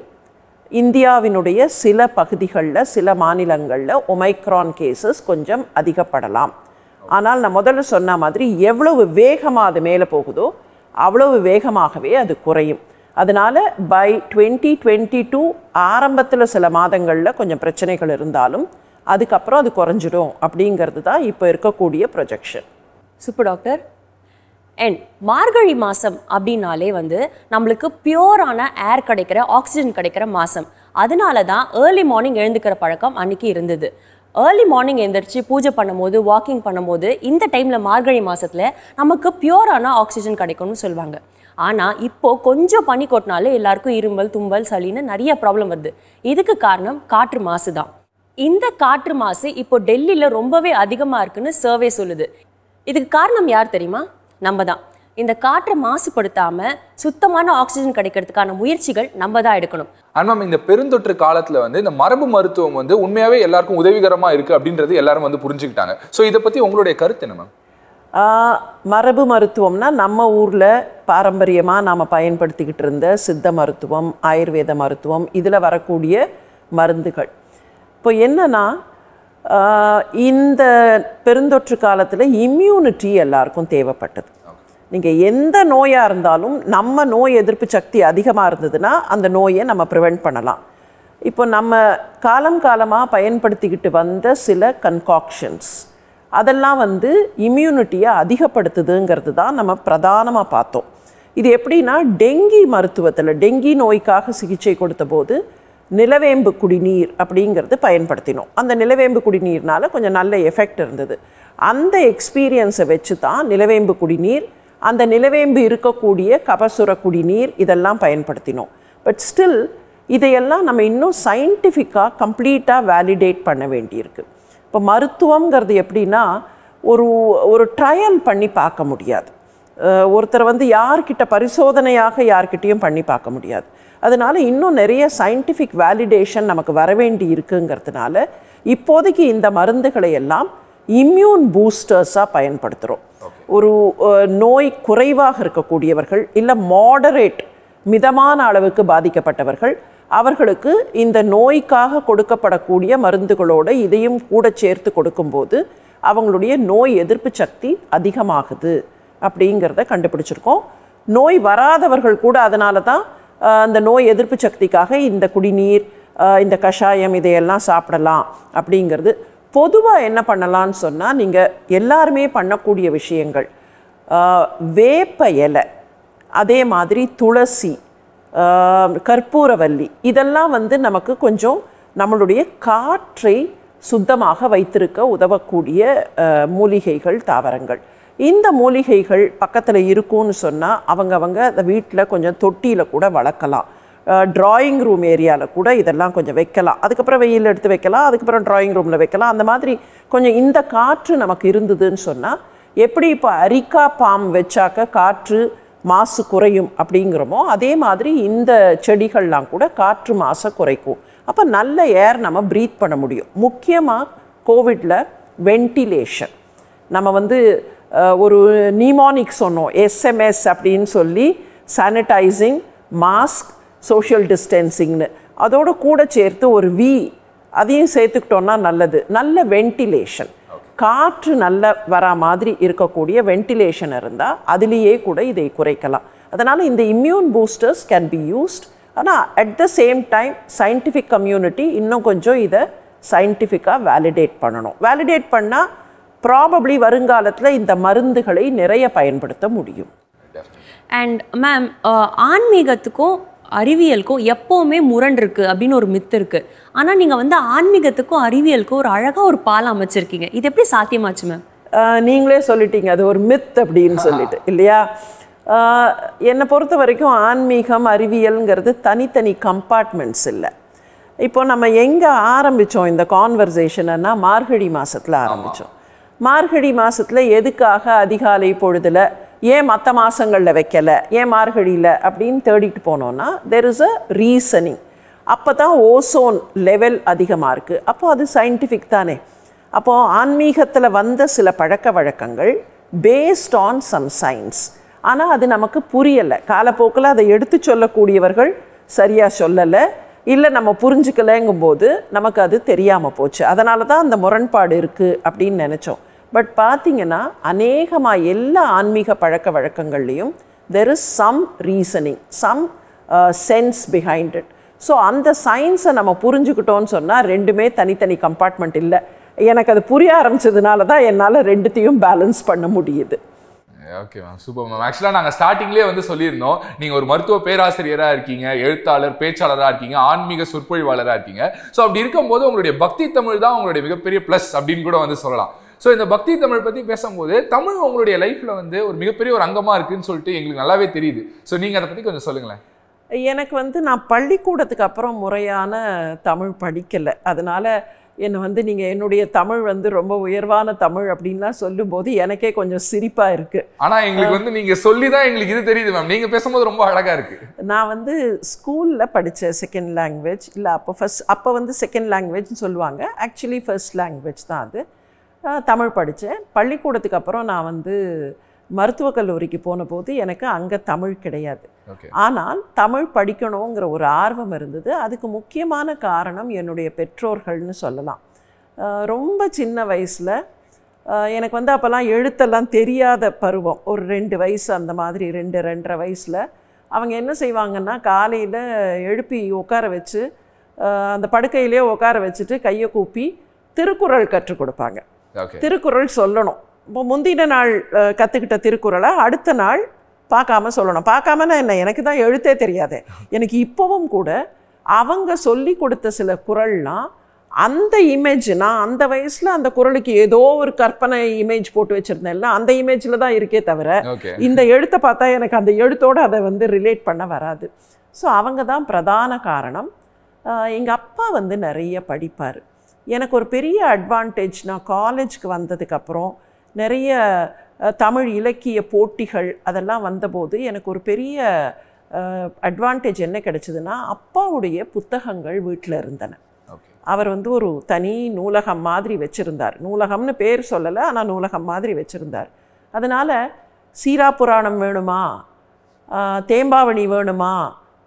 இந்தியாவினுடைய சில பகுதிகளில் சில மாநிலங்களில் ஒமைக்ரான் கேசஸ் கொஞ்சம் அதிகப்படலாம். ஆனால் நான் முதல்ல சொன்ன மாதிரி எவ்வளவு வேகமாக அது மேலே போகுதோ அவ்வளவு வேகமாகவே அது குறையும். அதனால பை டுவெண்ட்டி டுவெண்ட்டி டூ ஆரம்பத்தில் சில மாதங்களில் கொஞ்சம் பிரச்சனைகள் இருந்தாலும் அதுக்கப்புறம் அது குறைஞ்சிடும் அப்படிங்கிறது தான் இப்போ இருக்கக்கூடிய ப்ரொஜெக்ஷன் சூப்பர் டாக்டர் அண்ட் மார்கழி மாதம் அப்படின்னாலே வந்து நம்மளுக்கு பியூரான ஏர் கிடைக்கிற ஆக்சிஜன் கிடைக்கிற மாதம் அதனால தான் ஏர்லி மார்னிங் எழுந்துக்கிற பழக்கம் அன்னைக்கு இருந்தது. ஏர்லி மார்னிங் எழுந்திரிச்சு பூஜை பண்ணும்போது வாக்கிங் பண்ணும்போது இந்த டைமில் மார்கழி மாதத்தில் நமக்கு பியூரான ஆக்சிஜன் கிடைக்கும்னு சொல்லுவாங்க ஆனால் இப்போ கொஞ்சம் பனி கொட்டினாலே எல்லாருக்கும் இருமல் தும்பல் சளின்னு நிறைய ப்ராப்ளம் வருது. இதுக்கு காரணம் காற்று மாசு தான் இந்த காற்று மாசு இப்போ டெல்லியில் ரொம்பவே அதிகமாக இருக்குன்னு சர்வே சொல்லுது. இதுக்கு காரணம் யார் தெரியுமா? நம்ம தான் இந்த காற்றை மாசுபடுத்தாம சுத்தமான ஆக்சிஜன் கிடைக்கிறதுக்கான முயற்சிகள் நம்ம தான் எடுக்கணும் மேம் இந்த பெருந்தொற்று காலத்துல வந்து இந்த மரபு மருத்துவம் வந்து உண்மையாவே எல்லாருக்கும் உதவிகரமா இருக்கு அப்படின்றது எல்லாரும் வந்து புரிஞ்சுக்கிட்டாங்க. சோ இதை பத்தி உங்களுடைய கருத்து என்ன மேம் ஆஹ், மரபு மருத்துவம்னா நம்ம ஊரில் பாரம்பரியமாக நாம் பயன்படுத்திக்கிட்டு இருந்த சித்த மருத்துவம் ஆயுர்வேத மருத்துவம் இதில் வரக்கூடிய மருந்துகள். இப்போ என்னன்னா இந்த பெருந்தொற்று காலத்தில் இம்யூனிட்டி எல்லாருக்கும் தேவைப்பட்டது. நீங்கள் எந்த நோயாக இருந்தாலும் நம்ம நோய் எதிர்ப்பு சக்தி அதிகமாக இருந்ததுன்னா அந்த நோயை நம்ம ப்ரிவெண்ட் பண்ணலாம். இப்போ நம்ம காலம் காலமாக பயன்படுத்திக்கிட்டு வந்த சில கன்காக்ஷன்ஸ் அதெல்லாம் வந்து இம்யூனிட்டியை அதிகப்படுத்துதுங்கிறது தான் நம்ம பிரதானமாக பார்த்தோம். இது எப்படின்னா டெங்கி மருத்துவத்தில் டெங்கி நோய்க்காக சிகிச்சை கொடுத்த போது நிலவேம்பு குடிநீர் அப்படிங்கிறது பயன்படுத்தினோம். அந்த நிலவேம்பு குடிநீர்னால கொஞ்சம் நல்ல எஃபெக்ட் இருந்தது. அந்த எக்ஸ்பீரியன்ஸை வச்சு தான் நிலவேம்பு குடிநீர் அந்த நிலவேம்பு இருக்கக்கூடிய கபசுர குடிநீர் இதெல்லாம் பயன்படுத்தினோம். பட் ஸ்டில் இதையெல்லாம் நம்ம இன்னும் சயின்டிஃபிக்காக கம்ப்ளீட்டாக வேலிடேட் பண்ண வேண்டியிருக்கு. இப்போ மருத்துவங்கிறது எப்படின்னா ஒரு ஒரு ட்ரையல் பண்ணி பார்க்க முடியாது. ஒருத்தர் வந்து யார்கிட்ட பரிசோதனையாக யார்கிட்டேயும் பண்ணி பார்க்க முடியாது. அதனால இன்னும் நிறைய சயின்டிஃபிக் வேலிடேஷன் நமக்கு வர வேண்டி இருக்குங்கிறதுனால இப்போதைக்கு இந்த மருந்துகளை எல்லாம் இம்யூன் பூஸ்டர்ஸாக பயன்படுத்துகிறோம் ஒரு நோய் குறைவாக இருக்கக்கூடியவர்கள் இல்லை மாடரேட் மிதமான அளவுக்கு பாதிக்கப்பட்டவர்கள் அவர்களுக்கு இந்த நோய்க்காக கொடுக்கப்படக்கூடிய மருந்துகளோட இதையும் கூட சேர்த்து கொடுக்கும்போது அவங்களுடைய நோய் எதிர்ப்பு சக்தி அதிகமாகுது அப்படிங்கிறத கண்டுபிடிச்சிருக்கோம். நோய் வராதவர்கள் கூட அதனால தான் அந்த நோய் எதிர்ப்பு சக்திக்காக இந்த குடிநீர் இந்த கஷாயம் இதையெல்லாம் சாப்பிடலாம் அப்படிங்கிறது. பொதுவாக என்ன பண்ணலாம்னு சொன்னால் நீங்கள் எல்லாருமே பண்ணக்கூடிய விஷயங்கள். வேப்ப இலை அதே மாதிரி துளசி கற்பூரவல்லி இதெல்லாம் வந்து நமக்கு கொஞ்சம் நம்மளுடைய காற்றை சுத்தமாக வைத்திருக்க உதவக்கூடிய மூலிகைகள் தாவரங்கள். இந்த மூலிகைகள் பக்கத்தில் இருக்கும்னு சொன்னால் அவங்கவங்க அந்த வீட்டில் கொஞ்சம் தொட்டியில் கூட வளர்க்கலாம். ட்ராயிங் ரூம் ஏரியாவில் கூட இதெல்லாம் கொஞ்சம் வைக்கலாம். அதுக்கப்புறம் வெயில் எடுத்து வைக்கலாம் அதுக்கப்புறம் ட்ராயிங் ரூமில் வைக்கலாம். அந்த மாதிரி கொஞ்சம் இந்த காற்று நமக்கு இருந்ததுன்னு சொன்னால் எப்படி இப்போ அரிக்கா பாம் வச்சாக்க காற்று மாசு குறையும் அப்படிங்கிறோமோ அதே மாதிரி இந்த செடிகள்லாம் கூட காற்று மாசை குறைக்கும். அப்போ நல்ல ஏர் நம்ம ப்ரீத் பண்ண முடியும். முக்கியமாக கோவிடில் வென்டிலேஷன் நம்ம வந்து ஒரு நீமானிக் சொன்னோம். எஸ்எம்எஸ் அப்படின்னு சொல்லி சானிடைசிங் மாஸ்க் சோஷியல் டிஸ்டன்சிங்னு அதோட கூட சேர்த்து ஒரு வி அதையும் சேர்த்துக்கிட்டோம்னா நல்லது. நல்ல வென்டிலேஷன் காற்று நல்ல வரா மாதிரி இருக்கக்கூடிய வென்டிலேஷன் இருந்தால் அதுலேயே கூட இதை குறைக்கலாம். அதனால் இந்த immune boosters can be used ஆனால் at the same time scientific community இன்னும் கொஞ்சம் இதை சயின்டிஃபிக்காக வேலிடேட் பண்ணணும். வேலிடேட் பண்ணால் ப்ராபப்ளி வருங்காலத்தில் இந்த மருந்துகளை நிறைய பயன்படுத்த முடியும். அண்ட் மேம் ஆன்மீகத்துக்கும் அறிவியலுக்கும் எப்போவுமே முரண் இருக்கு அப்படின்னு ஒரு மித்து இருக்கு. ஆனால் நீங்கள் வந்து ஆன்மீகத்துக்கும் அறிவியலுக்கும் ஒரு அழகாக ஒரு பாலம் அமைச்சிருக்கீங்க. இது எப்படி சாத்தியமாச்சு மேம் நீங்களே சொல்லிட்டீங்க. அது ஒரு மித் அப்படின்னு சொல்லிட்டு இல்லையா? என்னை பொறுத்த வரைக்கும் ஆன்மீகம் அறிவியல்ங்கிறது தனித்தனி கம்பார்ட்மெண்ட்ஸ் இல்லை. இப்போ நம்ம எங்கே ஆரம்பித்தோம் இந்த கான்வர்சேஷன்னா மார்கழி மாசத்துல ஆரம்பித்தோம் மார்கழி மாதத்தில் எதுக்காக அதிகாலை பொழுதில் ஏன் மற்ற மாதங்களில் வைக்கலை ஏன் மார்கழியில் அப்படின்னு தேடிட்டு போனோன்னா தெர் இஸ் அ ரீசனிங் அப்போ தான் ஓசோன் லெவல் அதிகமாக இருக்குது அப்போ அது சயின்டிஃபிக் தானே. அப்போது ஆன்மீகத்தில் வந்த சில பழக்க வழக்கங்கள் பேஸ்ட் ஆன் சம் சயின்ஸ் ஆனால் அது நமக்கு புரியலை. காலப்போக்கில் அதை எடுத்து சொல்லக்கூடியவர்கள் சரியாக சொல்லலை. இல்லை நம்ம புரிஞ்சுக்கலைங்கும்போது நமக்கு அது தெரியாமல் போச்சு. அதனால தான் அந்த முரண்பாடு இருக்குது அப்படின்னு நினச்சோம். பட் பார்த்தீங்கன்னா அநேகமாக எல்லா ஆன்மீக பழக்க வழக்கங்கள்லேயும் there is some reasoning some sense behind it so அந்த சயின்ஸை நம்ம புரிஞ்சுக்கிட்டோம்னு சொன்னால் ரெண்டுமே தனித்தனி கம்பார்ட்மெண்ட் இல்லை. எனக்கு அது புரிய ஆரம்பிச்சதுனால தான் என்னால் ரெண்டுத்தையும் பேலன்ஸ் பண்ண முடியுது. ஓகே மேம் சூப்பர் மேம் ஆக்சுவலாக நாங்கள் ஸ்டார்டிங்லேயே வந்து சொல்லியிருந்தோம். நீங்கள் ஒரு மருத்துவ பேராசிரியராக இருக்கீங்க எழுத்தாளர் பேச்சாளராக இருக்கீங்க ஆன்மீக சொற்பொழிவாளராக இருக்கீங்க. ஸோ அப்படி இருக்கும்போது உங்களுடைய பக்தி தமிழ் தான் உங்களுடைய மிகப்பெரிய ப்ளஸ் அப்படின்னு கூட வந்து சொல்லலாம். ஸோ இந்த பக்தி தமிழ் பற்றி பேசும்போது தமிழ் உங்களுடைய லைஃப்பில் வந்து ஒரு மிகப்பெரிய ஒரு அங்கமாக இருக்குன்னு சொல்லிட்டு எங்களுக்கு நல்லாவே தெரியுது. ஸோ நீங்கள் அதை பற்றி கொஞ்சம் சொல்லுங்களேன். எனக்கு வந்து நான் பள்ளிக்கூடத்துக்கு அப்புறம் முறையான தமிழ் படிக்கலை. அதனால என்னை வந்து நீங்கள் என்னுடைய தமிழ் வந்து ரொம்ப உயர்வான தமிழ் அப்படின்லாம் சொல்லும்போது எனக்கே கொஞ்சம் சிரிப்பாக இருக்குது ஆனா எங்களுக்கு வந்து நீங்க சொல்லி தான் எங்களுக்கு இது தெரியுது மேம் நீங்க பேசும்போது ரொம்ப அழகா இருக்கு. நான் வந்து ஸ்கூலில் படித்தேன் செகண்ட் லாங்குவேஜ் இல்லை அப்போ ஃபஸ்ட் அப்போ வந்து செகண்ட் லாங்குவேஜ்னு சொல்லுவாங்க. ஆக்சுவலி ஃபர்ஸ்ட் லாங்குவேஜ் தான் அது. தமிழ் படித்தேன் பள்ளிக்கூடத்துக்கு அப்புறம் நான் வந்து மருத்துவக் கல்லூரிக்கு போன போது எனக்கு அங்கே தமிழ் கிடையாது. ஆனால் தமிழ் படிக்கணுங்கிற ஒரு ஆர்வம் இருந்தது. அதுக்கு முக்கியமான காரணம் என்னுடைய பெற்றோர்கள்னு சொல்லலாம். ரொம்ப சின்ன வயசில் எனக்கு வந்து அப்போல்லாம் எழுத்தெல்லாம் தெரியாத பருவம். ஒரு ரெண்டு வயசு அந்த மாதிரி ரெண்டு ரெண்டரை வயசில். அவங்க என்ன செய்வாங்கன்னா காலையில் எழுப்பி உட்கார வச்சு அந்த படுக்கையிலே உட்கார வச்சுட்டு கையை கூப்பி திருக்குறள் கற்றுக் கொடுப்பாங்க. திருக்குறள் சொல்லணும். இப்போ முந்தின நாள் அஹ், கத்துக்கிட்ட திருக்குறளை அடுத்த நாள் பார்க்காம சொல்லணும். பார்க்காமனா என்ன? எனக்கு தான் எழுத்தே தெரியாதே. எனக்கு இப்போவும் கூட அவங்க சொல்லி கொடுத்த சில குறள்லாம் அந்த இமேஜ் நான் அந்த வயசில் அந்த குறளுக்கு ஏதோ ஒரு கற்பனை இமேஜ் போட்டு வச்சுருந்தேன்ல அந்த இமேஜில் தான் இருக்கே தவிர இந்த எழுத்தை பார்த்தா எனக்கு அந்த எழுத்தோடு அதை வந்து ரிலேட் பண்ண வராது. ஸோ அவங்க தான் பிரதான காரணம். எங்கள் அப்பா வந்து நிறைய படிப்பார். எனக்கு ஒரு பெரிய அட்வான்டேஜ் நான் காலேஜ்க்கு வந்ததுக்கப்புறம் நிறைய தமிழ் இலக்கிய போட்டிகள் அதெல்லாம் வந்தபோது எனக்கு ஒரு பெரிய அட்வான்டேஜ் என்ன கிடைச்சதுன்னா அப்பாவுடைய புத்தகங்கள் வீட்டில் இருந்தன. அவர் வந்து ஒரு தனி நூலகம் மாதிரி வச்சுருந்தார். நூலகம்னு பேர் சொல்லலை ஆனால் நூலகம் மாதிரி வச்சுருந்தார். அதனால் சீரா புராணம் வேணுமா தேம்பாவணி வேணுமா?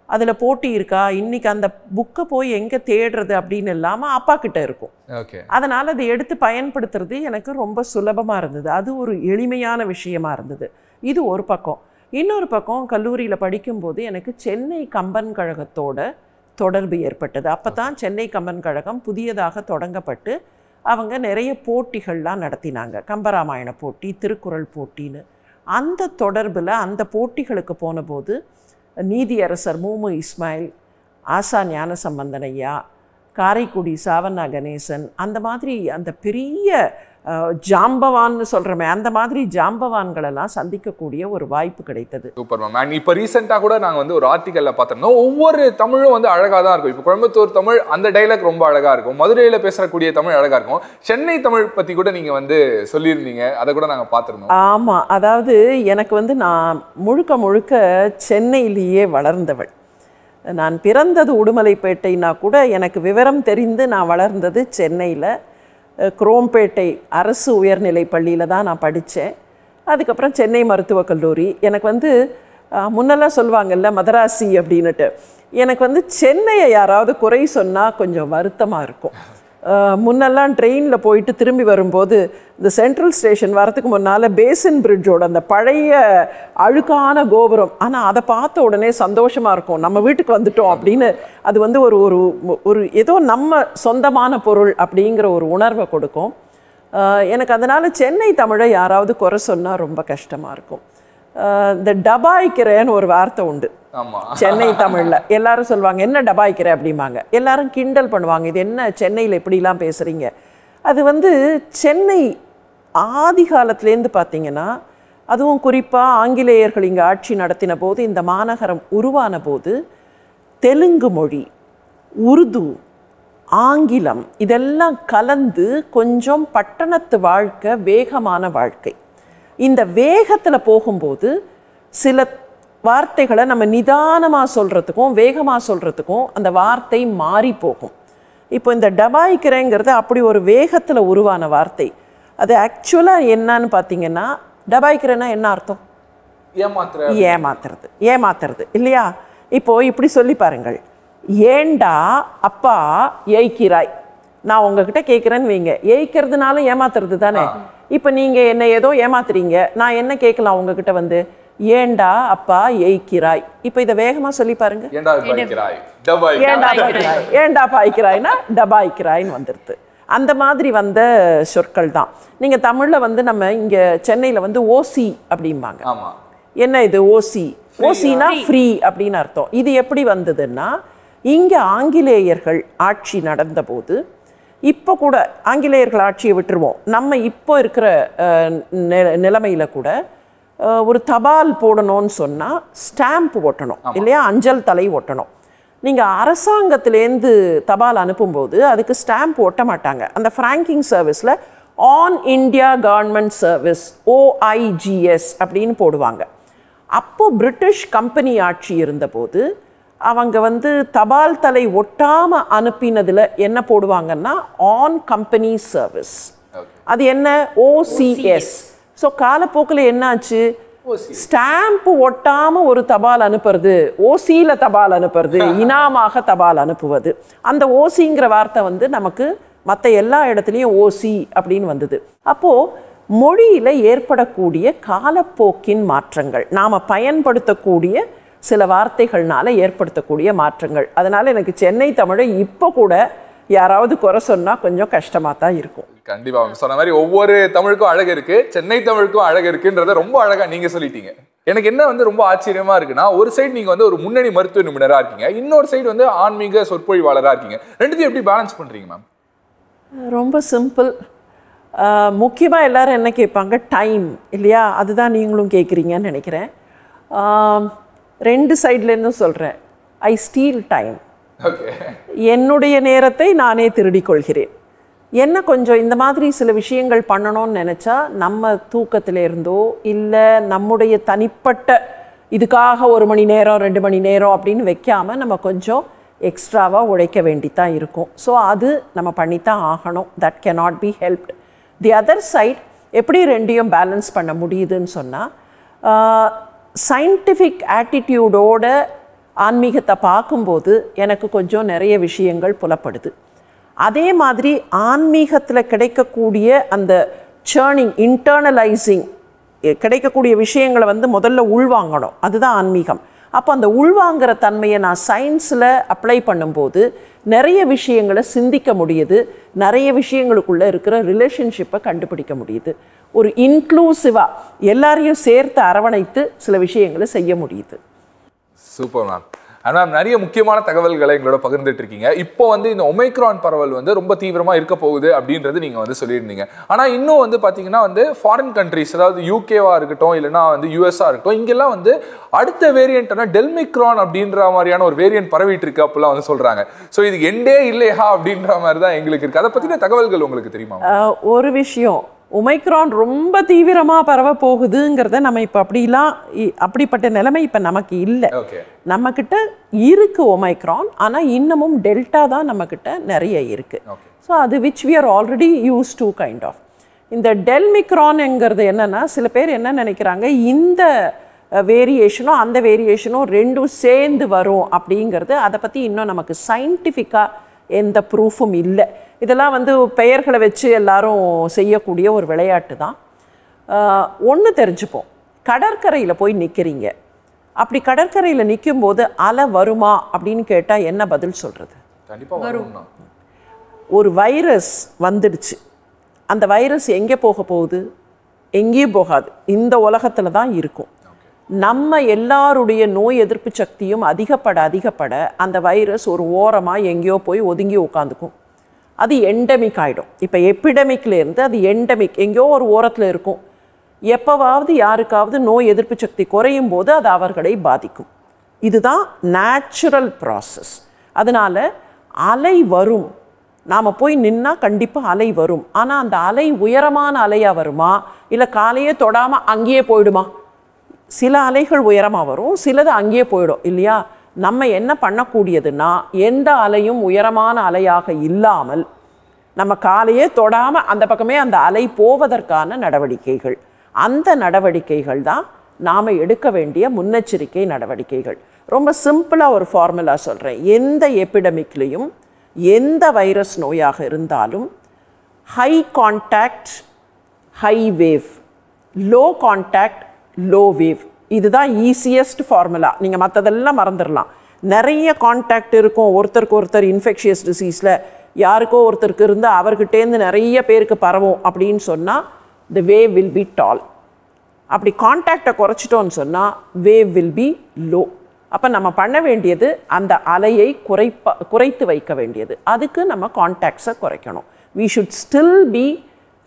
அதில் போட்டி இருக்கா? இன்றைக்கி அந்த புக்கை போய் எங்கே தேடுறது அப்படின்னு இல்லாமல் அப்பா கிட்ட இருக்கும். ஓகே. அதனால் அதை எடுத்து பயன்படுத்துறது எனக்கு ரொம்ப சுலபமாக இருந்தது. அது ஒரு எளிமையான விஷயமா இருந்தது. இது ஒரு பக்கம். இன்னொரு பக்கம் கல்லூரியில் படிக்கும்போது எனக்கு சென்னை கம்பன் கழகத்தோட தொடர்பு ஏற்பட்டது. அப்போ தான் சென்னை கம்பன் கழகம் புதியதாக தொடங்கப்பட்டு அவங்க நிறைய போட்டிகள்லாம் நடத்தினாங்க. கம்பராமாயண போட்டி திருக்குறள் போட்டின்னு. அந்த தொடர்பில் அந்த போட்டிகளுக்கு போனபோது நீதியரசர் மூமு இஸ்மாயில் ஆசா ஞானசம்பந்தனய்யா காரைக்குடி சாவண்ணா கணேசன் அந்த மாதிரி அந்த பெரிய ஜாம்பவான்னு சொல்கிறோமே அந்த மாதிரி ஜாம்பவான்களெல்லாம் சந்திக்கக்கூடிய ஒரு வாய்ப்பு கிடைத்தது. சூப்பர் மேம் அண்ட் இப்போ ரீசெண்டாக கூட நாங்கள் வந்து ஒரு ஆர்டிக்கல்ல பார்த்திருந்தோம் ஒவ்வொரு தமிழும் வந்து அழகாக தான் இருக்கும். இப்போ கோயம்புத்தூர் தமிழ் அந்த டைலாக் ரொம்ப அழகாக இருக்கும். மதுரையில் பேசக்கூடிய தமிழ் அழகாக இருக்கும். சென்னை தமிழ் பற்றி கூட நீங்கள் வந்து சொல்லியிருந்தீங்க. அதை கூட நாங்கள் பார்த்துருந்தோம். ஆமாம் அதாவது எனக்கு வந்து நான் முழுக்க முழுக்க சென்னையிலேயே வளர்ந்தவள். நான் பிறந்தது உடுமலைப்பேட்டைனா கூட எனக்கு விவரம் தெரிந்து நான் வளர்ந்தது சென்னையில். குரோம்பேட்டை அரசு உயர்நிலைப் பள்ளியில் தான் நான் படித்தேன். அதுக்கப்புறம் சென்னை மருத்துவக் கல்லூரி. எனக்கு வந்து முன்னெல்லாம் சொல்லுவாங்கல்ல மதராசி அப்படின்னுட்டு. எனக்கு வந்து சென்னையை யாராவது குறை சொன்னால் கொஞ்சம் வருத்தமாக இருக்கும். முன்னெல்லாம் ட்ரெயினில் போயிட்டு திரும்பி வரும்போது இந்த சென்ட்ரல் ஸ்டேஷன் வரத்துக்கு முன்னால் பேசின் பிரிட்ஜோட அந்த பழைய அழுக்கான கோபுரம். ஆனால் அதை பார்த்த உடனே சந்தோஷமாக இருக்கும். நம்ம வீட்டுக்கு வந்துட்டோம் அப்படின்னு அது வந்து ஒரு ஒரு ஒரு ஏதோ நம்ம சொந்தமான பொருள் அப்படிங்கிற ஒரு உணர்வை கொடுக்கும். எனக்கு அதனால் சென்னை தமிழை யாராவது குறை சொன்னால் ரொம்ப கஷ்டமாக இருக்கும். இந்த டபாய்க்கிறேன்னு ஒரு வார்த்தை உண்டு. சென்னை தமிழ்ல. எல்லாரும் சொல்லுவாங்க என்ன டபாய்க்கிற? அப்படிம்பாங்க. எல்லாரும் கிண்டல் பண்ணுவாங்க இது என்ன சென்னையில் எப்படிலாம் பேசுறீங்க? அது வந்து சென்னை ஆதி காலத்துலேருந்து பார்த்தீங்கன்னா அதுவும் குறிப்பாக ஆங்கிலேயர்கள் இங்கே ஆட்சி நடத்தின போது இந்த மாநகரம் உருவான போது தெலுங்கு மொழி உருது ஆங்கிலம் இதெல்லாம் கலந்து கொஞ்சம் பட்டணத்து வாழ்க்கை வேகமான வாழ்க்கை. இந்த வேகத்தில் போகும்போது சில வார்த்தைகளை நம்ம நிதானமாக சொல்கிறதுக்கும் வேகமாக சொல்கிறதுக்கும் அந்த வார்த்தை மாறி போகும். இப்போ இந்த டபாய்க்கிறேங்கிறது அப்படி ஒரு வேகத்தில் உருவான வார்த்தை. அது ஆக்சுவலாக என்னன்னு பார்த்தீங்கன்னா டபாய்க்கிறேன்னா என்ன அர்த்தம்? ஏமாத்துற ஏமாத்துறது. ஏமாத்துறது. இல்லையா? இப்போ இப்படி சொல்லி பாருங்கள். ஏண்டா அப்பா ஏய்க்கிறாய்? நான் உங்ககிட்ட கேட்குறேன்னு வைங்க. ஏய்க்கிறதுனால ஏமாத்துறது தானே? இப்போ நீங்கள் என்ன ஏதோ ஏமாத்துறீங்க. நான் என்ன கேட்கலாம் உங்ககிட்ட வந்து? ஏண்டா அப்பா ஏய்க்கிறாய்? இப்போ இதை வேகமாக சொல்லி பாருங்க. ஏண்டா ஏண்டா பாய்க்கிறாய் ஏண்டா பாய்க்கிறாய்னா டபாய்க்கிறாய்ன்னு வந்துடுது அந்த மாதிரி வந்த சொற்கள் தான். நீங்கள் தமிழில் வந்து நம்ம இங்கே சென்னையில் வந்து ஓசி அப்படிம்பாங்க. ஆமா. என்ன இது ஓசி ஓசினா ஃப்ரீ அப்படின்னு அர்த்தம். இது எப்படி வந்ததுன்னா இங்கே ஆங்கிலேயர்கள் ஆட்சி நடந்தபோது இப்போ கூட ஆங்கிலேயர்கள் ஆட்சியை விட்டுருவோம். நம்ம இப்போ இருக்கிற நிலைமையில கூட ஒரு தபால் போடணும்னு சொன்னால் ஸ்டாம்ப் ஒட்டணும் இல்லையா? அஞ்சல் தலை ஒட்டணும். நீங்கள் அரசாங்கத்திலேருந்து தபால் அனுப்பும்போது அதுக்கு ஸ்டாம்ப் ஒட்ட மாட்டாங்க. அந்த ஃப்ராங்கிங் சர்வீஸில் on India government service OIGS அப்படின்னு போடுவாங்க. அப்போ பிரிட்டிஷ் கம்பெனி ஆட்சி இருந்தபோது அவங்க வந்து தபால் தலை ஒட்டாம அனுப்பினதுல என்ன போடுவாங்கன்னா ஆன் கம்பெனி சர்வீஸ். அது என்ன? ஓசிஎஸ் ஸோ காலப்போக்கில் என்னாச்சு? ஸ்டாம்ப் ஒட்டாம ஒரு தபால் அனுப்புறது ஓசியில தபால் அனுப்புறது இனாமாக தபால் அனுப்புவது. அந்த ஓசிங்கிற வார்த்தை வந்து நமக்கு மற்ற எல்லா இடத்துலையும் ஓசி அப்படின்னு வந்தது. அப்போது மொழியில் ஏற்படக்கூடிய காலப்போக்கின் மாற்றங்கள் நாம் பயன்படுத்தக்கூடிய சில வார்த்தைகள்னால ஏற்படுத்தக்கூடிய மாற்றங்கள். அதனால் எனக்கு சென்னை தமிழை இப்போ கூட யாராவது குறை சொன்னால் கொஞ்சம் கஷ்டமாக தான் இருக்கும். கண்டிப்பா மேம் சொன்ன மாதிரி ஒவ்வொரு தமிழுக்கும் அழகு இருக்கு. சென்னை தமிழுக்கும் அழகு இருக்குன்றத ரொம்ப அழகா நீங்க சொல்லிட்டீங்க. எனக்கு என்ன வந்து ரொம்ப ஆச்சரியமா இருக்குன்னா ஒரு சைடு நீங்க வந்து ஒரு முன்னணி மருத்துவ நிபுணரா இருக்கீங்க. இன்னொரு சைடு வந்து ஆன்மீக சொற்பொழிவாளரா இருக்கீங்க. ரெண்டுத்தையும் எப்படி பேலன்ஸ் பண்றீங்க மேம் ரொம்ப சிம்பிள் முக்கியமாக எல்லாரும் என்ன கேட்பாங்க? டைம் இல்லையா? அதுதான் நீங்களும் கேட்குறீங்கன்னு நினைக்கிறேன். ரெண்டு சைட்லேருந்தும் சொல்கிறேன் ஐ ஸ்டீல் டைம் என்னுடைய நேரத்தை நானே திருடிக்கொள்கிறேன் என்ன கொஞ்சம் இந்த மாதிரி சில விஷயங்கள் பண்ணணும்னு நினச்சா நம்ம தூக்கத்தில் இருந்தோ இல்லை நம்முடைய தனிப்பட்ட இதுக்காக ஒரு மணி நேரம் ரெண்டு மணி நேரம் அப்படின்னு வைக்காமல் நம்ம கொஞ்சம் எக்ஸ்ட்ராவாக உழைக்க வேண்டித்தான் இருக்கும். ஸோ அது நம்ம பண்ணித்தான் ஆகணும். That cannot be helped the other side எப்படி ரெண்டையும் பேலன்ஸ் பண்ண முடியுதுன்னு சொன்னால் சயின்டிஃபிக் ஆட்டிடியூடோட ஆன்மீகத்தை பார்க்கும்போது எனக்கு கொஞ்சம் நிறைய விஷயங்கள் புலப்படுது. அதே மாதிரி ஆன்மீகத்தில் கிடைக்கக்கூடிய அந்த சேர்னிங் இன்டர்னலைசிங் கிடைக்கக்கூடிய விஷயங்களை வந்து முதல்ல உள்வாங்கணும். அதுதான் ஆன்மீகம். அப்போ அந்த உள்வாங்கிற தன்மையை நான் சயின்ஸில் அப்ளை பண்ணும்போது நிறைய விஷயங்களை சிந்திக்க முடியுது. நிறைய விஷயங்களுக்குள்ளே இருக்கிற ரிலேஷன்ஷிப்பை கண்டுபிடிக்க முடியுது. ஒரு இன்க்ளூசிவாக எல்லாரையும் சேர்த்து அரவணைத்து சில விஷயங்களை செய்ய முடியுது. சூப்பர் மேம் ஆனால் மேம் நிறைய முக்கியமான தகவல்களை எங்களோட பகிர்ந்துட்டு இருக்கீங்க. இப்போ வந்து இந்த ஒமைக்ரான் பரவல் வந்து ரொம்ப தீவிரமா இருக்க போகுது அப்படின்றது நீங்க வந்து சொல்லியிருந்தீங்க. ஆனால் இன்னும் வந்து பாத்தீங்கன்னா வந்து ஃபாரின் கண்ட்ரிஸ் அதாவது யூகேவா இருக்கட்டும் இல்லைன்னா வந்து யூஎஸ்ஆ இருக்கட்டும் இங்கெல்லாம் வந்து அடுத்த வேரியண்ட்னா டெல்மிக்ரான் அப்படின்ற மாதிரியான ஒரு வேரியன்ட் பரவிட்டு இருக்கு அப்படிலாம் வந்து சொல்றாங்க. ஸோ இது எண்டே இல்லையா அப்படின்ற மாதிரி தான் எங்களுக்கு இருக்கு. அதை பத்தின தகவல்கள் உங்களுக்கு தெரியுமா ஒரு விஷயம். ஒமைக்ரான் ரொம்ப தீவிரமாக பரவ போகுதுங்கிறத நம்ம இப்போ அப்படிலாம் இ- அப்படிப்பட்ட நிலைமை இப்போ நமக்கு இல்லை. நம்மக்கிட்ட இருக்கு ஒமைக்ரான் ஆனால் இன்னமும் டெல்டா தான் நம்மக்கிட்ட நிறைய இருக்கு. Okay. ஸோ அது which we are already use to kind of இந்த டெல்மிக்ரான்ங்கிறது என்னன்னா சில பேர் என்ன நினைக்கிறாங்க இந்த வேரியேஷனும் அந்த வேரியேஷனும் ரெண்டும் சேர்ந்து வரும் அப்படிங்கிறது அதை பற்றி இன்னும் நமக்கு சயின்டிஃபிக்காக எந்த ப்ரூஃபும் இல்லை. இதெல்லாம் வந்து பெயர்களை வச்சு எல்லாரும் செய்யக்கூடிய ஒரு விளையாட்டு தான். ஒன்று தெரிஞ்சுப்போம். கடற்கரையில் போய் நிற்கிறீங்க அப்படி கடற்கரையில் நிற்கும்போது அலை வருமா அப்படின்னு கேட்டால் என்ன பதில் சொல்கிறது கண்டிப்பா வரும். ஒரு வைரஸ் வந்துடுச்சு. அந்த வைரஸ் எங்கே போக போகுது? எங்கேயும் போகாது. இந்த உலகத்தில் தான் இருக்கும். நம்ம எல்லாருடைய நோய் எதிர்ப்பு சக்தியும் அதிகப்பட அதிகப்பட அந்த வைரஸ் ஒரு ஓரமாக எங்கேயோ போய் ஒதுங்கி உட்காந்துக்கும் அது எண்டமிக் ஆகிடும் இப்போ எப்பிடமிக்லேருந்து அது எண்டமிக் எங்கேயோ ஒரு ஓரத்தில் இருக்கும். எப்போவாவது யாருக்காவது நோய் எதிர்ப்பு சக்தி குறையும் போது அது அவர்களை பாதிக்கும். இதுதான் நேச்சுரல் ப்ராசஸ் அதனால் அலை வரும். நாம் போய் நின்னா கண்டிப்பாக அலை வரும். ஆனால் அந்த அலை உயரமான அலையாக வருமா? இல்லை காலையே தொடாமல் அங்கேயே போயிடுமா? சில அலைகள் உயரமாக வரும் சிலது அங்கேயே போயிடும் இல்லையா? நம்ம என்ன பண்ணக்கூடியதுன்னா எந்த அலையும் உயரமான அலையாக இல்லாமல் நம்ம காலையே தொடாமல் அந்த பக்கமே அந்த அலை போவதற்கான நடவடிக்கைகள். அந்த நடவடிக்கைகள் தான் நாம் எடுக்க வேண்டிய முன்னெச்சரிக்கை நடவடிக்கைகள். ரொம்ப சிம்பிளாக ஒரு ஃபார்முலா சொல்கிறேன் எந்த எபிடமிக்லேயும் எந்த வைரஸ் நோயாக இருந்தாலும் high contact high wave low contact low wave இதுதான் ஈஸியஸ்ட் ஃபார்முலா நீங்கள் மற்றதெல்லாம் மறந்துடலாம் நிறைய கான்டாக்ட் இருக்கும். ஒருத்தருக்கு ஒருத்தர் இன்ஃபெக்ஷியஸ் டிசீஸில் யாருக்கோ ஒருத்தருக்கு இருந்து அவர்கிட்டேருந்து நிறைய பேருக்கு பரவும் அப்படின்னு சொன்னால் the wave will be tall அப்படி கான்டாக்டை குறைச்சிட்டோன்னு சொன்னால் வேவ் வில் பி லோ அப்போ நம்ம பண்ண வேண்டியது அந்த அலையை குறைப்ப குறைத்து வைக்க வேண்டியது. அதுக்கு நம்ம கான்டாக்ட்ஸை குறைக்கணும். We should still be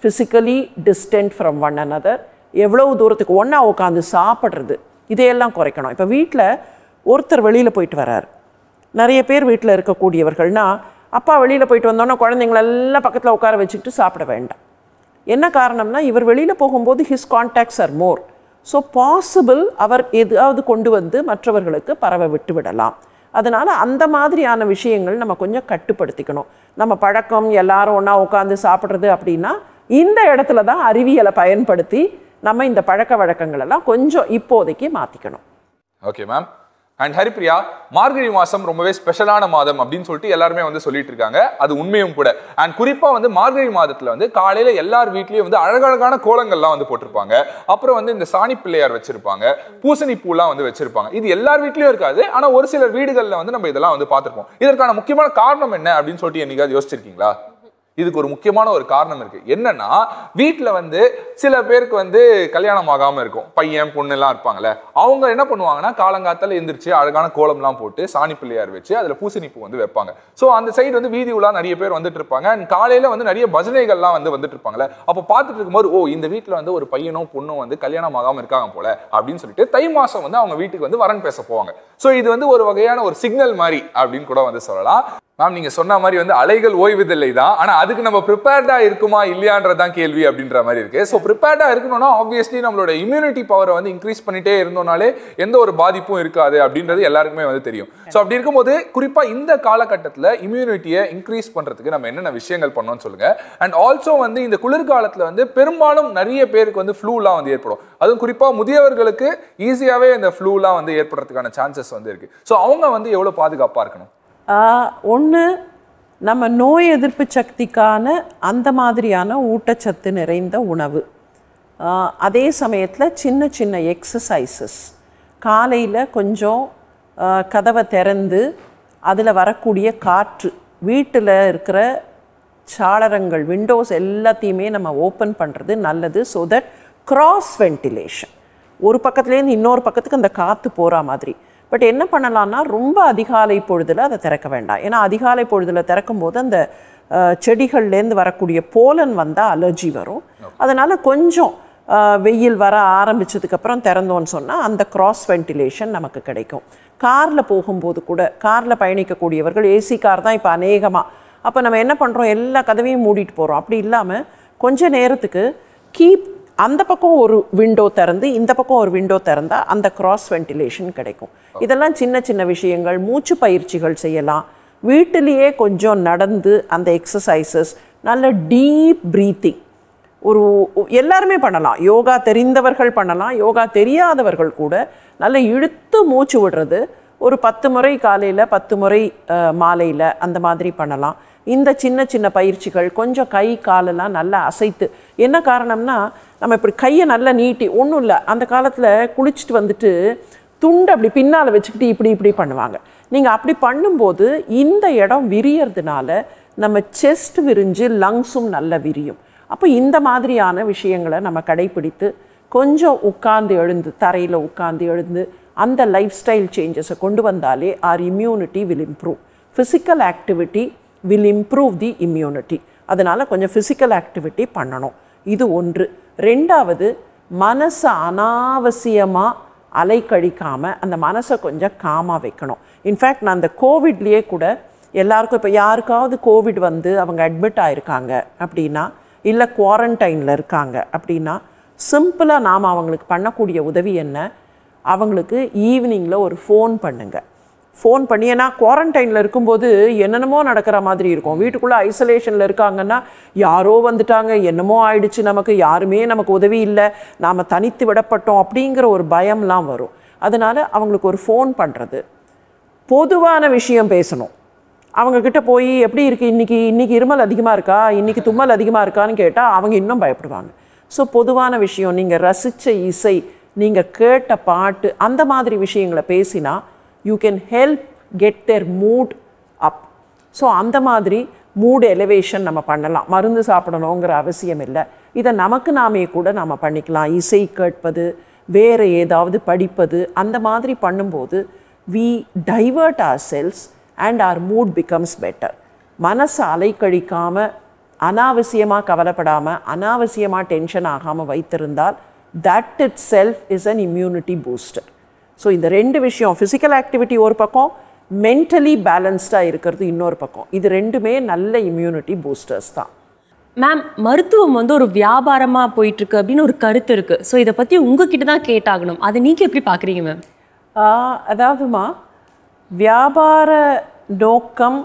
physically distant from one another எவ்வளவு தூரத்துக்கு ஒன்றா உட்காந்து சாப்பிட்றது இதையெல்லாம் குறைக்கணும். இப்போ வீட்டில் ஒருத்தர் வெளியில் போயிட்டு வரார். நிறைய பேர் வீட்டில் இருக்கக்கூடியவர்கள்னா அப்பா வெளியில் போயிட்டு வந்தோன்னே குழந்தைங்களெல்லாம் பக்கத்தில் உட்கார வச்சுக்கிட்டு சாப்பிட வேண்டாம். என்ன காரணம்னா இவர் வெளியில் போகும்போது his contacts are more so possible அவர் எதாவது கொண்டு வந்து மற்றவர்களுக்கு பரவ விட்டு விடலாம். அதனால் அந்த மாதிரியான விஷயங்கள் நம்ம கொஞ்சம் கட்டுப்படுத்திக்கணும். நம்ம பழக்கம் எல்லாரும் ஒன்றா உட்காந்து சாப்பிட்றது அப்படின்னா இந்த இடத்துல தான் அறிவியலை பயன்படுத்தி நம்ம இந்த பழக்க வழக்கங்களெல்லாம் கொஞ்சம் இப்போதைக்கு மாற்றிக்கணும் ஓகே மேம் அண்ட் ஹரிப்ரியா மார்கழி மாதம் ரொம்பவே ஸ்பெஷலான மாதம் அப்படின்னு சொல்லிட்டு எல்லாருமே வந்து சொல்லிட்டு இருக்காங்க அது உண்மையும் கூட. அண்ட் குறிப்பாக வந்து மார்கழி மாதத்தில் வந்து காலையில் எல்லார் வீட்லேயும் வந்து அழகழகான கோலங்கள்லாம் வந்து போட்டிருப்பாங்க. அப்புறம் வந்து இந்த சாணி பிள்ளையார் வச்சிருப்பாங்க. பூசணி பூலாம் வந்து வச்சிருப்பாங்க. இது எல்லார் வீட்லேயும் இருக்காது. ஆனால் ஒரு சில வீடுகளில் வந்து நம்ம இதெல்லாம் வந்து பார்த்துருப்போம். இதற்கான முக்கியமான காரணம் என்ன அப்படின்னு சொல்லிட்டு என்னைக்காவது யோசிச்சிருக்கீங்களா? இதுக்கு ஒரு முக்கியமான ஒரு காரணம் இருக்கு. என்னன்னா வீட்டில் வந்து சில பேருக்கு வந்து கல்யாணம் ஆகாம இருக்கும். பையன் பொண்ணு எல்லாம் இருப்பாங்கல்ல. அவங்க என்ன பண்ணுவாங்கன்னா காலங்காத்தால எந்திரிச்சு அழகான கோலம்லாம் போட்டு சாணி பிள்ளையார் வச்சு அதில் பூசணிப்பு வந்து வைப்பாங்க. ஸோ அந்த சைடு வந்து வீதி உலா நிறைய பேர் வந்துட்டு இருப்பாங்க. அண்ட் காலையில வந்து நிறைய பஜனைகள்லாம் வந்து வந்துட்டு இருப்பாங்கல்ல. அப்போ பார்த்துட்டு இருக்கும்போது ஓ இந்த வீட்டில் வந்து ஒரு பையனும் பொண்ணும் வந்து கல்யாணம் ஆகாம இருக்காங்க போல அப்படின்னு சொல்லிட்டு தை மாசம் வந்து அவங்க வீட்டுக்கு வந்து வரன் பேச போவாங்க. ஸோ இது வந்து ஒரு வகையான ஒரு சிக்னல் மாதிரி அப்படின்னு கூட வந்து சொல்லலாம். மேம் நீங்கள் சொன்ன மாதிரி வந்து அலைகள் ஓய்வதில்லை தான் ஆனால் அதுக்கு நம்ம ப்ரிப்பேர்டாக இருக்குமா இல்லையான்றதான் கேள்வி அப்படின்ற மாதிரி இருக்குது ஸோ ப்ரிப்பேர்டாக இருக்கணும்னா ஆப்வியஸ்லி நம்மளோட இம்யூனிட்டி பவரை வந்து இன்க்ரீஸ் பண்ணிட்டே இருந்தோம்னாலே எந்த ஒரு பாதிப்பும் இருக்காது அப்படின்றது எல்லாருக்குமே வந்து தெரியும். ஸோ அப்படி இருக்கும்போது குறிப்பாக இந்த காலகட்டத்தில் இம்யூனிட்டியை இன்க்ரீஸ் பண்ணுறதுக்கு நம்ம என்னென்ன விஷயங்கள் பண்ணோம்னு சொல்லுங்கள் அண்ட் ஆல்சோ வந்து இந்த குளிர்காலத்தில் வந்து பெரும்பாலும் நிறைய பேருக்கு வந்து ஃப்ளூலாம் வந்து ஏற்படும். அதுவும் குறிப்பாக முதியவர்களுக்கு ஈஸியாகவே இந்த ஃப்ளூலாம் வந்து ஏற்படுறதுக்கான சான்சஸ் வந்து இருக்கு. ஸோ அவங்க வந்து எவ்வளோ பாதுகாப்பாக இருக்கணும்? ஒன்று நம்ம நோய் எதிர்ப்பு சக்திக்கான அந்த மாதிரியான ஊட்டச்சத்து நிறைந்த உணவு. அதே சமயத்தில் சின்ன சின்ன எக்ஸசைசஸ் காலையில் கொஞ்சம் கதவை திறந்து அதில் வரக்கூடிய காற்று வீட்டில் இருக்கிற சாளரங்கள் விண்டோஸ் எல்லாத்தையுமே நம்ம ஓப்பன் பண்ணுறது நல்லது. ஸோ தட் கிராஸ் வென்டிலேஷன் ஒரு பக்கத்துலேருந்து இன்னொரு பக்கத்துக்கு அந்த காற்று போகிற மாதிரி. பட் என்ன பண்ணலாம்னா ரொம்ப அதிகாலை பொழுதில் அதை திறக்க வேண்டாம். ஏன்னா அதிகாலை பொழுதில் திறக்கும் போது அந்த செடிகள்லேருந்து வரக்கூடிய போலன் வந்தால் அலர்ஜி வரும். அதனால் கொஞ்சம் வெயில் வர ஆரம்பிச்சதுக்கப்புறம் திறந்தோன்னு சொன்னால் அந்த க்ராஸ் வென்டிலேஷன் நமக்கு கிடைக்கும். காரில் போகும்போது கூட காரில் பயணிக்கக்கூடியவர்கள் ஏசி கார் தான் இப்போ அநேகமாக அப்போ நம்ம என்ன பண்ணுறோம் எல்லா கதவையும் மூடிட்டு போகிறோம் அப்படி இல்லாமல் கொஞ்ச நேரத்துக்கு கீப் அந்த பக்கம் ஒரு விண்டோ திறந்து இந்த பக்கம் ஒரு விண்டோ திறந்தால் அந்த கிராஸ் வென்டிலேஷன் கிடைக்கும். இதெல்லாம் சின்ன சின்ன விஷயங்கள் மூச்சு பயிற்சிகள் செய்யலாம். வீட்டிலேயே கொஞ்சம் நடந்து அந்த எக்ஸசைசஸ் நல்ல டீப் ப்ரீத்திங் ஒரு எல்லாருமே பண்ணலாம். யோகா தெரிந்தவர்கள் பண்ணலாம். யோகா தெரியாதவர்கள் கூட நல்ல இழுத்து மூச்சு விடுறது. ஒரு பத்து முறை காலையில் பத்து முறை மாலையில் அந்த மாதிரி பண்ணலாம். இந்த சின்ன சின்ன பயிற்சிகள் கொஞ்சம் கை காலெல்லாம் நல்லா அசைத்து. என்ன காரணம்னா நம்ம இப்படி கையை நல்லா நீட்டி ஒன்றும் இல்லை அந்த காலத்தில் குளிச்சுட்டு வந்துட்டு துண்டு அப்படி பின்னால் வச்சுக்கிட்டு இப்படி இப்படி பண்ணுவாங்க. நீங்கள் அப்படி பண்ணும்போது இந்த இடம் விரியறதுனால நம்ம செஸ்ட் விரிஞ்சு லங்ஸும் நல்லா விரியும். அப்போ இந்த மாதிரியான விஷயங்களை நம்ம கடைப்பிடித்து கொஞ்சம் உட்கார்ந்து எழுந்து தரையில் உட்கார்ந்து எழுந்து அந்த லைஃப் ஸ்டைல் சேஞ்சஸை கொண்டு வந்தாலே our immunity will improve physical activity will improve the immunity அதனால் கொஞ்சம் ஃபிசிக்கல் ஆக்டிவிட்டி பண்ணணும். இது ஒன்று. ரெண்டாவது மனசை அனாவசியமாக அலைக்கழிக்காமல் அந்த மனசை கொஞ்சம் காமாக வைக்கணும். இன்ஃபேக்ட் நான் அந்த கோவிட்லேயே கூட எல்லாருக்கும் இப்போ யாருக்காவது கோவிட் வந்து அவங்க அட்மிட் ஆயிருக்காங்க அப்படின்னா இல்லை குவாரண்டைனில் இருக்காங்க அப்படின்னா சிம்பிளாக நாம் அவங்களுக்கு பண்ணக்கூடிய உதவி என்ன? அவங்களுக்கு ஈவினிங்கில் ஒரு ஃபோன் பண்ணுங்கள் ஃபோன் பண்ணி ஏன்னா குவாரண்டைனில் இருக்கும்போது என்னென்னமோ நடக்கிற மாதிரி இருக்கும். வீட்டுக்குள்ளே ஐசோலேஷனில் இருக்காங்கன்னா யாரோ வந்துட்டாங்க என்னமோ ஆயிடுச்சு நமக்கு யாருமே நமக்கு உதவி இல்லை நாம் தனித்து விடப்பட்டோம் அப்படிங்கிற ஒரு பயம்லாம் வரும். அதனால் அவங்களுக்கு ஒரு ஃபோன் பண்ணுறது பொதுவான விஷயம் பேசணும். அவங்கக்கிட்ட போய் எப்படி இருக்குது இன்றைக்கி இன்றைக்கி இருமல் அதிகமாக இருக்கா? இன்றைக்கி தும்மல் அதிகமாக இருக்கான்னு கேட்டால் அவங்க இன்னும் பயப்படுவாங்க. ஸோ பொதுவான விஷயம் நீங்கள் ரசித்த இசை நீங்கள் கேட்ட பாட்டு அந்த மாதிரி விஷயங்களை பேசினா you can help get their mood up so அந்த மாதிரி மூட் எலிவேஷன் நம்ம பண்ணலாம். மருந்து சாப்பிடணுங்கிற அவசியம் இல்லை. இதை நமக்கு நாமே கூட நாம் பண்ணிக்கலாம். இசை கேட்பது வேறு ஏதாவது படிப்பது அந்த மாதிரி பண்ணும்போது we divert our cells and our mood becomes better மனசை அலைக்கழிக்காமல் அனாவசியமாக கவலைப்படாமல் அனாவசியமாக டென்ஷன் ஆகாமல் வைத்திருந்தால் that itself is an immunity booster so இந்த ரெண்டு விஷயம் ஃபிசிக்கல் ஆக்டிவிட்டி ஒரு பக்கம் மென்டலி பேலன்ஸ்டாக இருக்கிறது இன்னொரு பக்கம். இது ரெண்டுமே நல்ல இம்யூனிட்டி பூஸ்டர்ஸ் தான். மேம் மருத்துவம் வந்து ஒரு வியாபாரமா போயிட்டு இருக்கு அப்படின்னு ஒரு கருத்து இருக்கு. ஸோ இதை பத்தி உங்ககிட்ட தான் கேட்டாகணும். அதை நீங்க எப்படி பாக்குறீங்க மேம் அதாவதுமா வியாபார நோக்கம்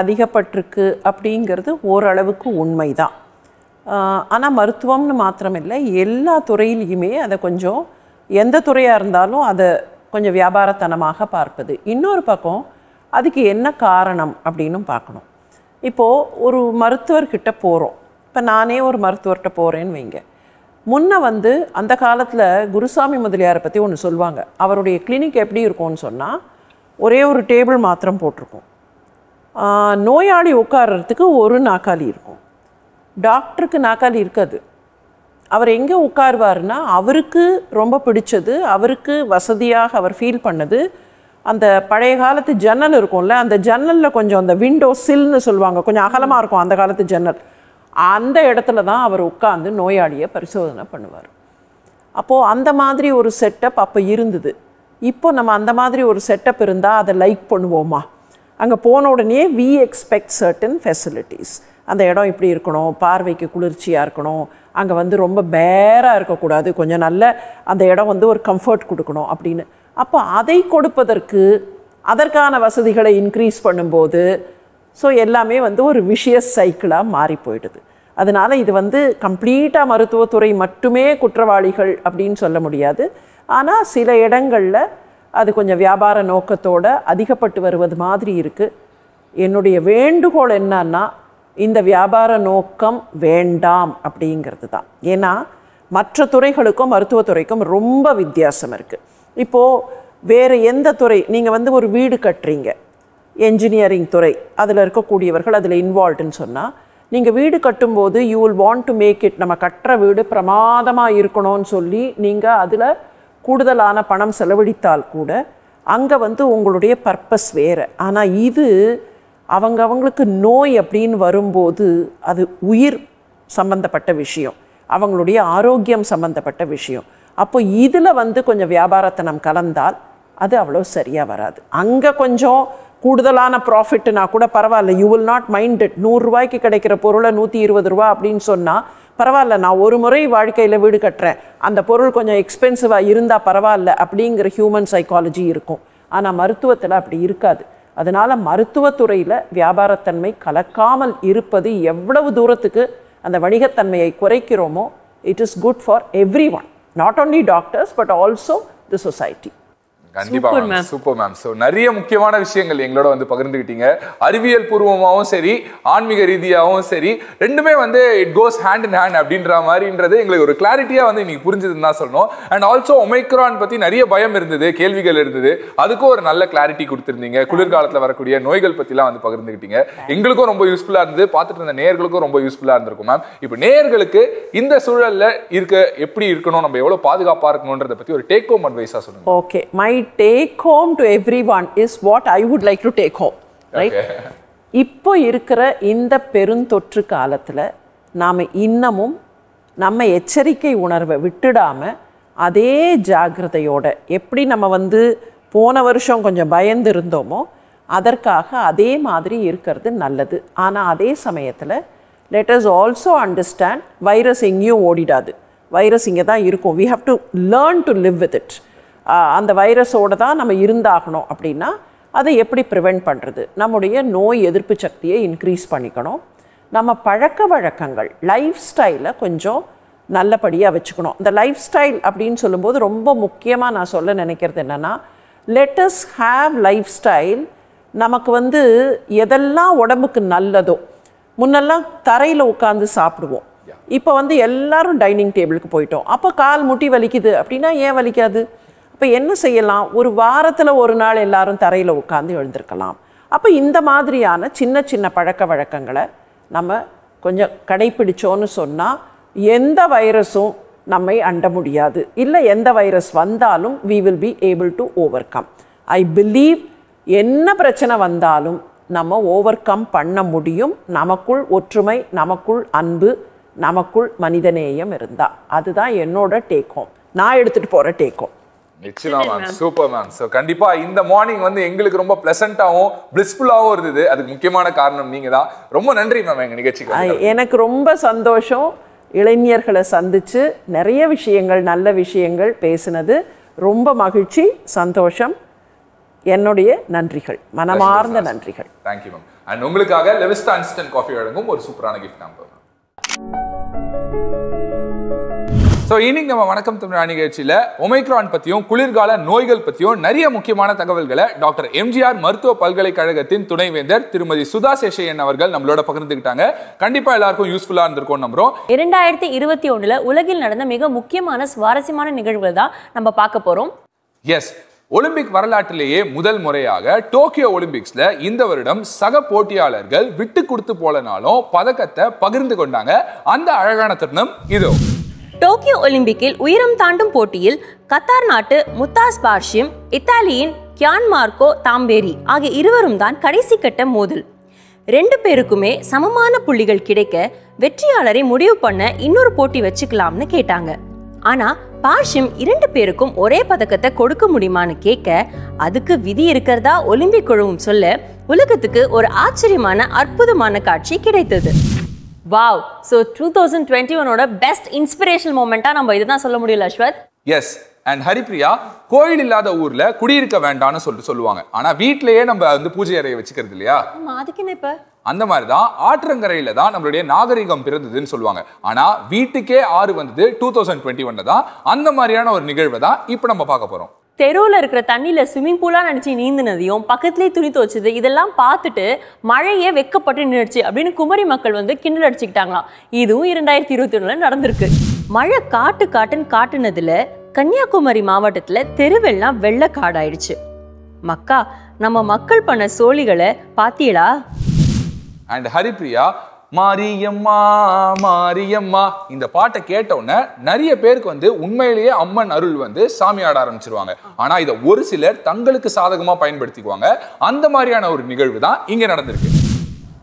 அதிகப்பட்டிருக்கு அப்படிங்கிறது ஓரளவுக்கு உண்மைதான். ஆனால் மருத்துவம்னு மாத்திரமில்லை எல்லா துறையிலையுமே அதை கொஞ்சம் எந்த துறையாக இருந்தாலும் அதை கொஞ்சம் வியாபாரத்தனமாக பார்ப்பது. இன்னொரு பக்கம் அதுக்கு என்ன காரணம் அப்படின்னும் பார்க்கணும். இப்போது ஒரு மருத்துவர்கிட்ட போகிறோம் இப்போ நானே ஒரு மருத்துவர்கிட்ட போகிறேன்னு வைங்க. முன்ன வந்து அந்த காலத்தில் குருசாமி முதலியாரை பற்றி ஒன்று சொல்லுவாங்க அவருடைய கிளினிக் எப்படி இருக்கும்னு சொன்னால் ஒரே ஒரு டேபிள் மாத்திரம் போட்டிருக்கும். நோயாளி உட்கார்றதுக்கு ஒரு நாக்காளி இருக்கும். டாக்டருக்கு நாக்காளி இருக்காது. அவர் எங்கே உட்காருவாருன்னா அவருக்கு ரொம்ப பிடிச்சது அவருக்கு வசதியாக அவர் ஃபீல் பண்ணது. அந்த பழைய காலத்து ஜன்னல் இருக்கும்ல அந்த ஜன்னலில் கொஞ்சம் அந்த விண்டோ சில்னு சொல்லுவாங்க கொஞ்சம் அகலமாக இருக்கும் அந்த காலத்து ஜன்னல். அந்த இடத்துல தான் அவர் உட்காந்து நோயாளியை பரிசோதனை பண்ணுவார். அப்போது அந்த மாதிரி ஒரு செட்டப் அப்போ இருந்தது. இப்போ நம்ம அந்த மாதிரி ஒரு செட்டப் இருந்தால் அதை லைக் பண்ணுவோமா? அங்கே போன உடனே வி எக்ஸ்பெக்ட் சர்டன் ஃபெசிலிட்டிஸ் அந்த இடம் இப்படி இருக்கணும் பார்வைக்கு குளிர்ச்சியாக இருக்கணும் அங்கே வந்து ரொம்ப பேராக இருக்கக்கூடாது. கொஞ்சம் நல்ல அந்த இடம் வந்து ஒரு கம்ஃபர்ட் கொடுக்கணும் அப்படின்னு. அப்போ அதை கொடுப்பதற்கு அதற்கான வசதிகளை இன்க்ரீஸ் பண்ணும்போது ஸோ எல்லாமே வந்து ஒரு விஷயஸ் சைக்கிளாக மாறி போயிடுது. அதனால் இது வந்து கம்ப்ளீட்டாக மருத்துவத்துறை மட்டுமே குற்றவாளிகள் அப்படின்னு சொல்ல முடியாது. ஆனால் சில இடங்களில் அது கொஞ்சம் வியாபார நோக்கத்தோடு அதிகப்பட்டு வருவது மாதிரி இருக்குது என்னுடைய வேண்டுகோள் என்னன்னா இந்த வியாபார நோக்கம் வேண்டாம் அப்படிங்கிறது தான் ஏன்னா மற்ற துறைகளுக்கும் மருத்துவத்துறைக்கும் ரொம்ப வித்தியாசம் இருக்குது இப்போது வேறு எந்த துறை நீங்கள் வந்து ஒரு வீடு கட்டுறீங்க. என்ஜினியரிங் துறை அதில் இருக்கக்கூடியவர்கள் அதில் இன்வால்வ்டுன்னு சொன்னால் நீங்கள் வீடு கட்டும்போது you will want to make it நம்ம கட்டுற வீடு பிரமாதமாக இருக்கணும்னு சொல்லி நீங்கள் அதில் கூடுதலான பணம் செலவழித்தால் கூட அங்கே வந்து உங்களுடைய பர்பஸ் வேறு. ஆனால் இது அவங்க அவங்களுக்கு நோய் அப்படின்னு வரும்போது அது உயிர் சம்பந்தப்பட்ட விஷயம். அவங்களுடைய ஆரோக்கியம் சம்பந்தப்பட்ட விஷயம். அப்போ இதில் வந்து கொஞ்சம் வியாபாரத்தனம் கலந்தால் அது அவ்வளோ சரியாக வராது. அங்கே கொஞ்சம் கூடுதலான ப்ராஃபிட்னா கூட பரவாயில்ல. You will not mind it நூறுரூவாய்க்கு கிடைக்கிற பொருளை நூற்றி இருபது ரூபா அப்படின்னு சொன்னால் பரவாயில்ல நான் ஒரு முறை வாழ்க்கையில் வீடு கட்டுறேன். அந்த பொருள் கொஞ்சம் எக்ஸ்பென்சிவாக இருந்தால் பரவாயில்ல அப்படிங்கிற ஹியூமன் சைக்காலஜி இருக்கும். ஆனால் மருத்துவத்தில் அப்படி இருக்காது. அதனால் மருத்துவத்துறையில் வியாபாரத்தன்மை கலக்காமல் இருப்பது எவ்வளவு தூரத்துக்கு அந்த வணிகத்தன்மையை குறைக்கிறோமோ it is good for everyone not only doctors but also the society கண்டிப்பா Super, ma'am ma'am. Super ma'am so நிறைய முக்கியமான விஷயங்கள் எங்களோட வந்து பகிர்ந்துக்கிட்டீங்க அறிவியல் பூர்வமாகவும் சரி ஆன்மீக ரீதியாகவும் சரி ரெண்டுமே வந்து it goes hand in hand அப்படின்ற மாதிரின்றது எங்களுக்கு ஒரு கிளாரிட்டியா வந்து இன்னைக்கு புரிஞ்சதுன்னு தான் சொல்லணும். அண்ட் ஆல்சோ ஒமைக்ரான் பத்தி நிறைய பயம் இருந்தது கேள்விகள் இருந்தது. அதுக்கும் ஒரு நல்ல கிளாரிட்டி கொடுத்துருந்தீங்க. குளிர்காலத்துல வரக்கூடிய நோய்கள் பத்திலாம் வந்து பகிர்ந்துக்கிட்டீங்க எங்களுக்கும் ரொம்ப யூஸ்ஃபுல்லா இருந்தது. பார்த்துட்டு இருந்த நேயர்களுக்கும் ரொம்ப யூஸ்ஃபுல்லா இருந்திருக்கும் மேம் இப்போ நேயர்களுக்கு இந்த சூழல்ல இருக்க எப்படி இருக்கணும் நம்ம எவ்வளவு பாதுகாப்பா இருக்கணும்ன்றத பத்தி ஒரு டேக் ஹோம் அட்வைஸா சொல்லுங்க. Okay my take home to everyone is what I would like to take home right இப்போ இருக்கிற இந்த பெருந்தொற்று காலத்தில் நாம் இன்னமும் நம்ம எச்சரிக்கை உணர்வை விட்டுடாம அதே ஜாக்கிரதையோட எப்படி நம்ம வந்து போன வருஷம் கொஞ்சம் பயந்து இருந்தோமோ அதற்காக அதே மாதிரி இருக்கிறது நல்லது. ஆனால் அதே சமயத்தில் let us also understand virus எங்கேயும் ஓடிடாது. வைரஸ் இங்கே தான் இருக்கும். We have to learn to live with it அந்த வைரஸோட தான் நம்ம இருந்தாகணும் அப்படின்னா அதை எப்படி ப்ரிவெண்ட் பண்ணுறது நம்முடைய நோய் எதிர்ப்பு சக்தியை இன்க்ரீஸ் பண்ணிக்கணும். நம்ம பழக்க வழக்கங்கள் லைஃப் ஸ்டைலை கொஞ்சம் நல்லபடியாக வச்சுக்கணும். இந்த லைஃப் ஸ்டைல் அப்படின்னு சொல்லும்போது ரொம்ப முக்கியமாக நான் சொல்ல நினைக்கிறது என்னென்னா லெட்டஸ் ஹாவ் லைஃப் ஸ்டைல் நமக்கு வந்து எதெல்லாம் உடம்புக்கு நல்லதோ முன்னெல்லாம் தரையில் உட்காந்து சாப்பிடுவோம். இப்போ வந்து எல்லாரும் டைனிங் டேபிளுக்கு போயிட்டோம். அப்போ கால் முட்டி வலிக்குது அப்படின்னா ஏன் வலிக்காது? அப்போ என்ன செய்யலாம்? ஒரு வாரத்தில் ஒரு நாள் எல்லாரும் தரையில் உட்காந்து எழுந்திருக்கலாம். அப்போ இந்த மாதிரியான சின்ன சின்ன பழக்க வழக்கங்களை நம்ம கொஞ்சம் கடைப்பிடிச்சோன்னு சொன்னால் எந்த வைரஸும் நம்மை அண்ட முடியாது. இல்லை எந்த வைரஸ் வந்தாலும் we will be able to overcome I believe என்ன பிரச்சனை வந்தாலும் நம்ம ஓவர் கம் பண்ண முடியும். நமக்குள் ஒற்றுமை நமக்குள் அன்பு நமக்குள் மனிதநேயம் இருந்தால் அதுதான் என்னோட டேக் ஹோம் நான் எடுத்துகிட்டு போகிற டேக் ஹோம் நிச்சயமா மேம் சூப்பர் மேம் ஸோ கண்டிப்பா இந்த மார்னிங் வந்து எங்களுக்கு ரொம்ப பிளசண்டாவும் பிளிஸ்ஃபுல்லாகவும் இருந்தது. அதுக்கு முக்கியமான காரணம் நீங்க தான் ரொம்ப நன்றி மேம் எங்க நிகழ்ச்சிக்கு. எனக்கு ரொம்ப சந்தோஷம். இளைஞர்களை சந்திச்சு நிறைய விஷயங்கள் நல்ல விஷயங்கள் பேசினது. ரொம்ப மகிழ்ச்சி சந்தோஷம். என்னுடைய நன்றிகள். மனமார்ந்த நன்றிகள். தேங்க்யூ மேம் அண்ட் உங்களுக்காக லெவிஸ்டா இன்ஸ்டன்ட் காஃபி வழங்கும் ஒரு சூப்பரான கிஃப்ட் நம்பர் ஸோ இன்னைக்கு நம்ம வணக்கம் தமிழ் நிகழ்ச்சியில ஒமைக்ரான் பத்தியும் குளிர்கால நோய்கள் பத்தியும் நிறைய முக்கியமான தகவல்களை டாக்டர் எம்ஜிஆர் மருத்துவ பல்கலைக்கழகத்தின் துணைவேந்தர் திருமதி சுதா சேஷையன் அவர்கள் நம்மளோட பகிர்ந்துக்கிட்டாங்க கண்டிப்பா எல்லாருக்கும் யூஸ்ஃபுல்லா இருந்திருக்கும் நம்புறோம். இரண்டாயிரத்தி இருபத்தி ஒண்ணுல உலகில் நடந்த மிக முக்கியமான சுவாரஸ்யமான நிகழ்வுகள் தான் நம்ம பார்க்க போறோம். எஸ் ஒலிம்பிக் வரலாற்றிலேயே முதல் முறையாக டோக்கியோ ஒலிம்பிக்ஸ்ல இந்த வருடம் சக போட்டியாளர்கள் விட்டு கொடுத்து போலனாலும் பதக்கத்தை பகிர்ந்து கொண்டாங்க. அந்த அழகான தருணம் இதோ. டோக்கியோ ஒலிம்பிக்கில் உயரம் தாண்டும் போட்டியில் கத்தார் நாட்டு முத்தாஸ் பார்ஷிம் இத்தாலியின் கியான் மார்க்கோ தாம்பேரி ஆகிய இருவரும் தான் கடைசி கட்ட மோதல். ரெண்டு பேருக்குமே சமமான புள்ளிகள் கிடைக்க வெற்றியாளரை முடிவு பண்ண இன்னொரு போட்டி வச்சுக்கலாம்னு கேட்டாங்க. ஆனா பார்ஷிம் இரண்டு பேருக்கும் ஒரே பதக்கத்தை கொடுக்க முடியுமான்னு கேட்க அதுக்கு விதி இருக்கிறதா ஒலிம்பிக் குழுவும் சொல்ல உலகத்துக்கு ஒரு ஆச்சரியமான அற்புதமான காட்சி கிடைத்தது. Wow so two thousand twenty ஒனோட best inspirational மூமெண்ட்டாக நம்ம இதுதான் சொல்ல முடியல அஸ்வத். எஸ் அண்ட் ஹரிப்ரியா கோயில் இல்லாத ஊர்ல குடியிருக்க வேண்டாம்னு சொல்லிட்டு சொல்லுவாங்க. ஆனா வீட்லயே நம்ம வந்து பூஜை அறையை வச்சுக்கிறது இல்லையா? அதுக்கு என்ன இப்போ? அந்த மாதிரி தான் ஆற்றங்கரையில தான் நம்மளுடைய நாகரிகம் பிறந்ததுன்னு சொல்லுவாங்க. ஆனா வீட்டுக்கே ஆறு வந்தது டூ தௌசண்ட் டுவெண்ட்டி ஒன்ல தான். அந்த மாதிரியான ஒரு நிகழ்வை தான் இப்போ நம்ம பார்க்க போறோம். தெருவில் இருக்கிற தண்ணியில் ஸ்விம்மிங் பூலாக நினச்சி நீந்தினதையும் பக்கத்துலேயே துணி துவச்சது இதெல்லாம் பார்த்துட்டு மழையே வெக்கப்பட்டு நின்றுச்சு அப்படின்னு குமரி மக்கள் வந்து கிண்டல் அடிச்சுக்கிட்டாங்களாம். இதுவும் இரண்டாயிரத்தி இருபத்தி ஒன்றில் நடந்திருக்கு. மழை காட்டு காட்டுன்னு காட்டுனதில் கன்னியாகுமரி மாவட்டத்தில் தெருவெல்லாம் வெள்ளக்காடாயிடுச்சு மக்கா நம்ம மக்கள் பண்ண சோழிகளை பார்த்தீங்களா அண்ட் ஹரிப்ரியா மாரியம்மா மாரியம்மா. இந்த பாட்டை கேட்ட உடனே நிறைய பேருக்கு வந்து உண்மையிலேயே அம்மன் அருள் வந்து சாமி ஆட ஆரம்பிச்சிருவாங்க. ஆனா இதை ஒரு சிலர் தங்களுக்கு சாதகமா பயன்படுத்திக்குவாங்க. அந்த மாதிரியான ஒரு நிகழ்வு தான் இங்க நடந்திருக்கு.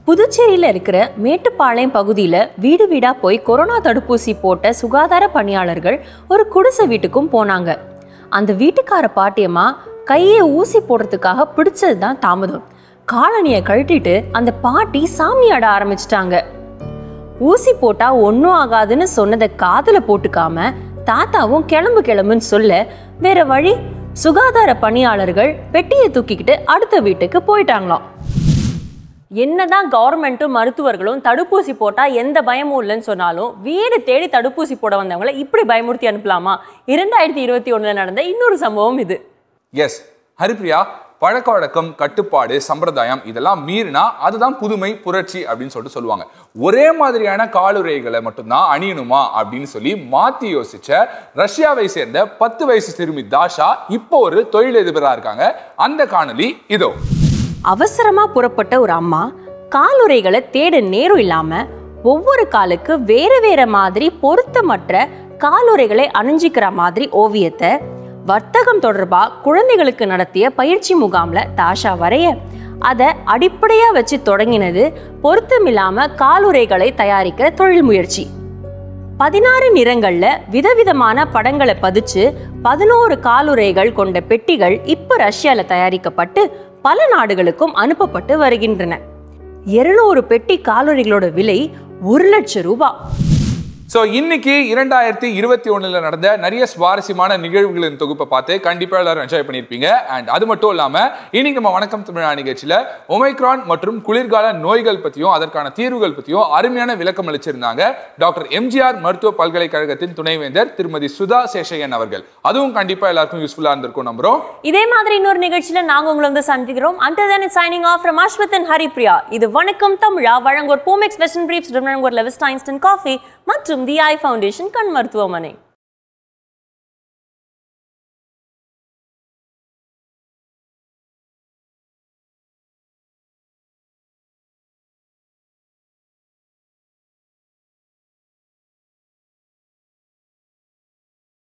புதுச்சேரியில் இருக்கிற மேட்டுப்பாளையம் பகுதியில் வீடு வீடாக போய் கொரோனா தடுப்பூசி போட்ட சுகாதார பணியாளர்கள் ஒரு குடிசை வீட்டுக்கும் போனாங்க. அந்த வீட்டுக்கார பாட்டியம்மா கையை ஊசி போடுறதுக்காக பிடிச்சது தான் தாமதம். காலனியை கழட்டிட்டு அந்த பாட்டி சாமி ஆட ஆரம்பிச்சிட்டாங்க. ஊசி போட்டா ஒன்றும் ஆகாதுன்னு சொன்னதை காதில் போட்டுக்காம தாத்தாவும் கிளம்பு கிளம்புன்னு சொல்ல வேற வழி? சுகாதார பணியாளர்கள் பெட்டியை தூக்கிக்கிட்டு அடுத்த வீட்டுக்கு போயிட்டாங்களாம். என்னதான் கவர்மெண்ட்டும் மருத்துவர்களும் தடுப்பூசி போட்டால் எந்த பயமும் இல்லைன்னு சொன்னாலும் வீடு தேடி தடுப்பூசி போட வந்தவங்களை இப்படி பயமுறுத்தி அனுப்பலாமா? இரண்டாயிரத்தி இருபத்தி ஒன்றில் நடந்த இன்னொரு சம்பவம் இது. எஸ் ஹரிப்ரியா பழக்க வழக்கம் கட்டுப்பாடு சம்பிரதாயம் இதெல்லாம் மீறினா அதுதான் புதுமை புரட்சி அப்படின்னு சொல்லிட்டு சொல்லுவாங்க. ஒரே மாதிரியான காலுரைகளை மட்டும்தான் அணியணுமா அப்படின்னு சொல்லி மாத்தி யோசிச்ச ரஷ்யாவை சேர்ந்த பத்து வயசு சிறுமி தாஷா இப்போ ஒரு தொழிலதிபரா இருக்காங்க. அந்த காணொலி இதோ. அவசரமா புறப்பட்ட ஒரு அம்மா காலுரைகளை தேட நேரம் இல்லாம ஒவ்வொரு காலுக்கு வேற வேற மாதிரி பொருத்தமற்ற காலுறைகளை அணிஞ்சிக்கிற மாதிரி ஓவியத்தை வர்த்தகம் தொடர்பா குழந்தைகளுக்கு நடத்திய பயிற்சி முகாம்ல தாஷா வரைய. அதை அடிப்படையா வச்சு தொடங்கினது பொருத்தமில்லாம காலுறைகளை தயாரிக்கிற தொழில் முயற்சி. பதினாறு நிறங்கள்ல விதவிதமான படங்களை பதிச்சு பதினோரு காலுறைகள் கொண்ட பெட்டிகள் இப்ப ரஷ்யால தயாரிக்கப்பட்டு பல நாடுகளுக்கும் அனுப்பப்பட்டு வருகின்றன. இருநூறு பெட்டி காலுரைகளோட விலை ஒரு லட்சம் ரூபாய் ஸோ இன்னைக்கு இரண்டாயிரத்தி இருபத்தி ஒன்றில் நடந்த நிறைய சுவாரஸ்யமான நிகழ்வுகளின் தொகுப்பை பார்த்து கண்டிப்பாக எல்லாரும் என்ஜாய் பண்ணியிருப்பீங்க. அண்ட் அது மட்டும் இல்லாமல் இன்னைக்கு நம்ம வணக்கம் தமிழா நிகழ்ச்சியில் ஒமைக்ரான் மற்றும் குளிர்கால நோய்கள் பற்றியும் அதற்கான தீர்வுகள் பற்றியும் அருமையான விளக்கம் அளிச்சிருந்தாங்க டாக்டர் எம்ஜிஆர் மருத்துவ பல்கலைக்கழகத்தின் துணைவேந்தர் திருமதி சுதா சேஷையன் அவர்கள். அதுவும் கண்டிப்பாக எல்லாருக்கும் யூஸ்ஃபுல்லாக இருந்திருக்கும் நம்புறோம். இதே மாதிரி இன்னொரு நிகழ்ச்சியில் நாங்கள் உங்களை வந்து சந்திக்கிறோம். Until then signing off from Aswath Haripriya இது வணக்கம் தமிழா. வழங்குவோர் பூமெக்ஸ் வெஸ்டன் பிரீப்ஸ் வழங்குவோர் லெவிஸ்டைன்ஸ்டன் காஃபி மற்றும் தி ஐ ஃபவுண்டேஷன் கண் மருத்துவமனை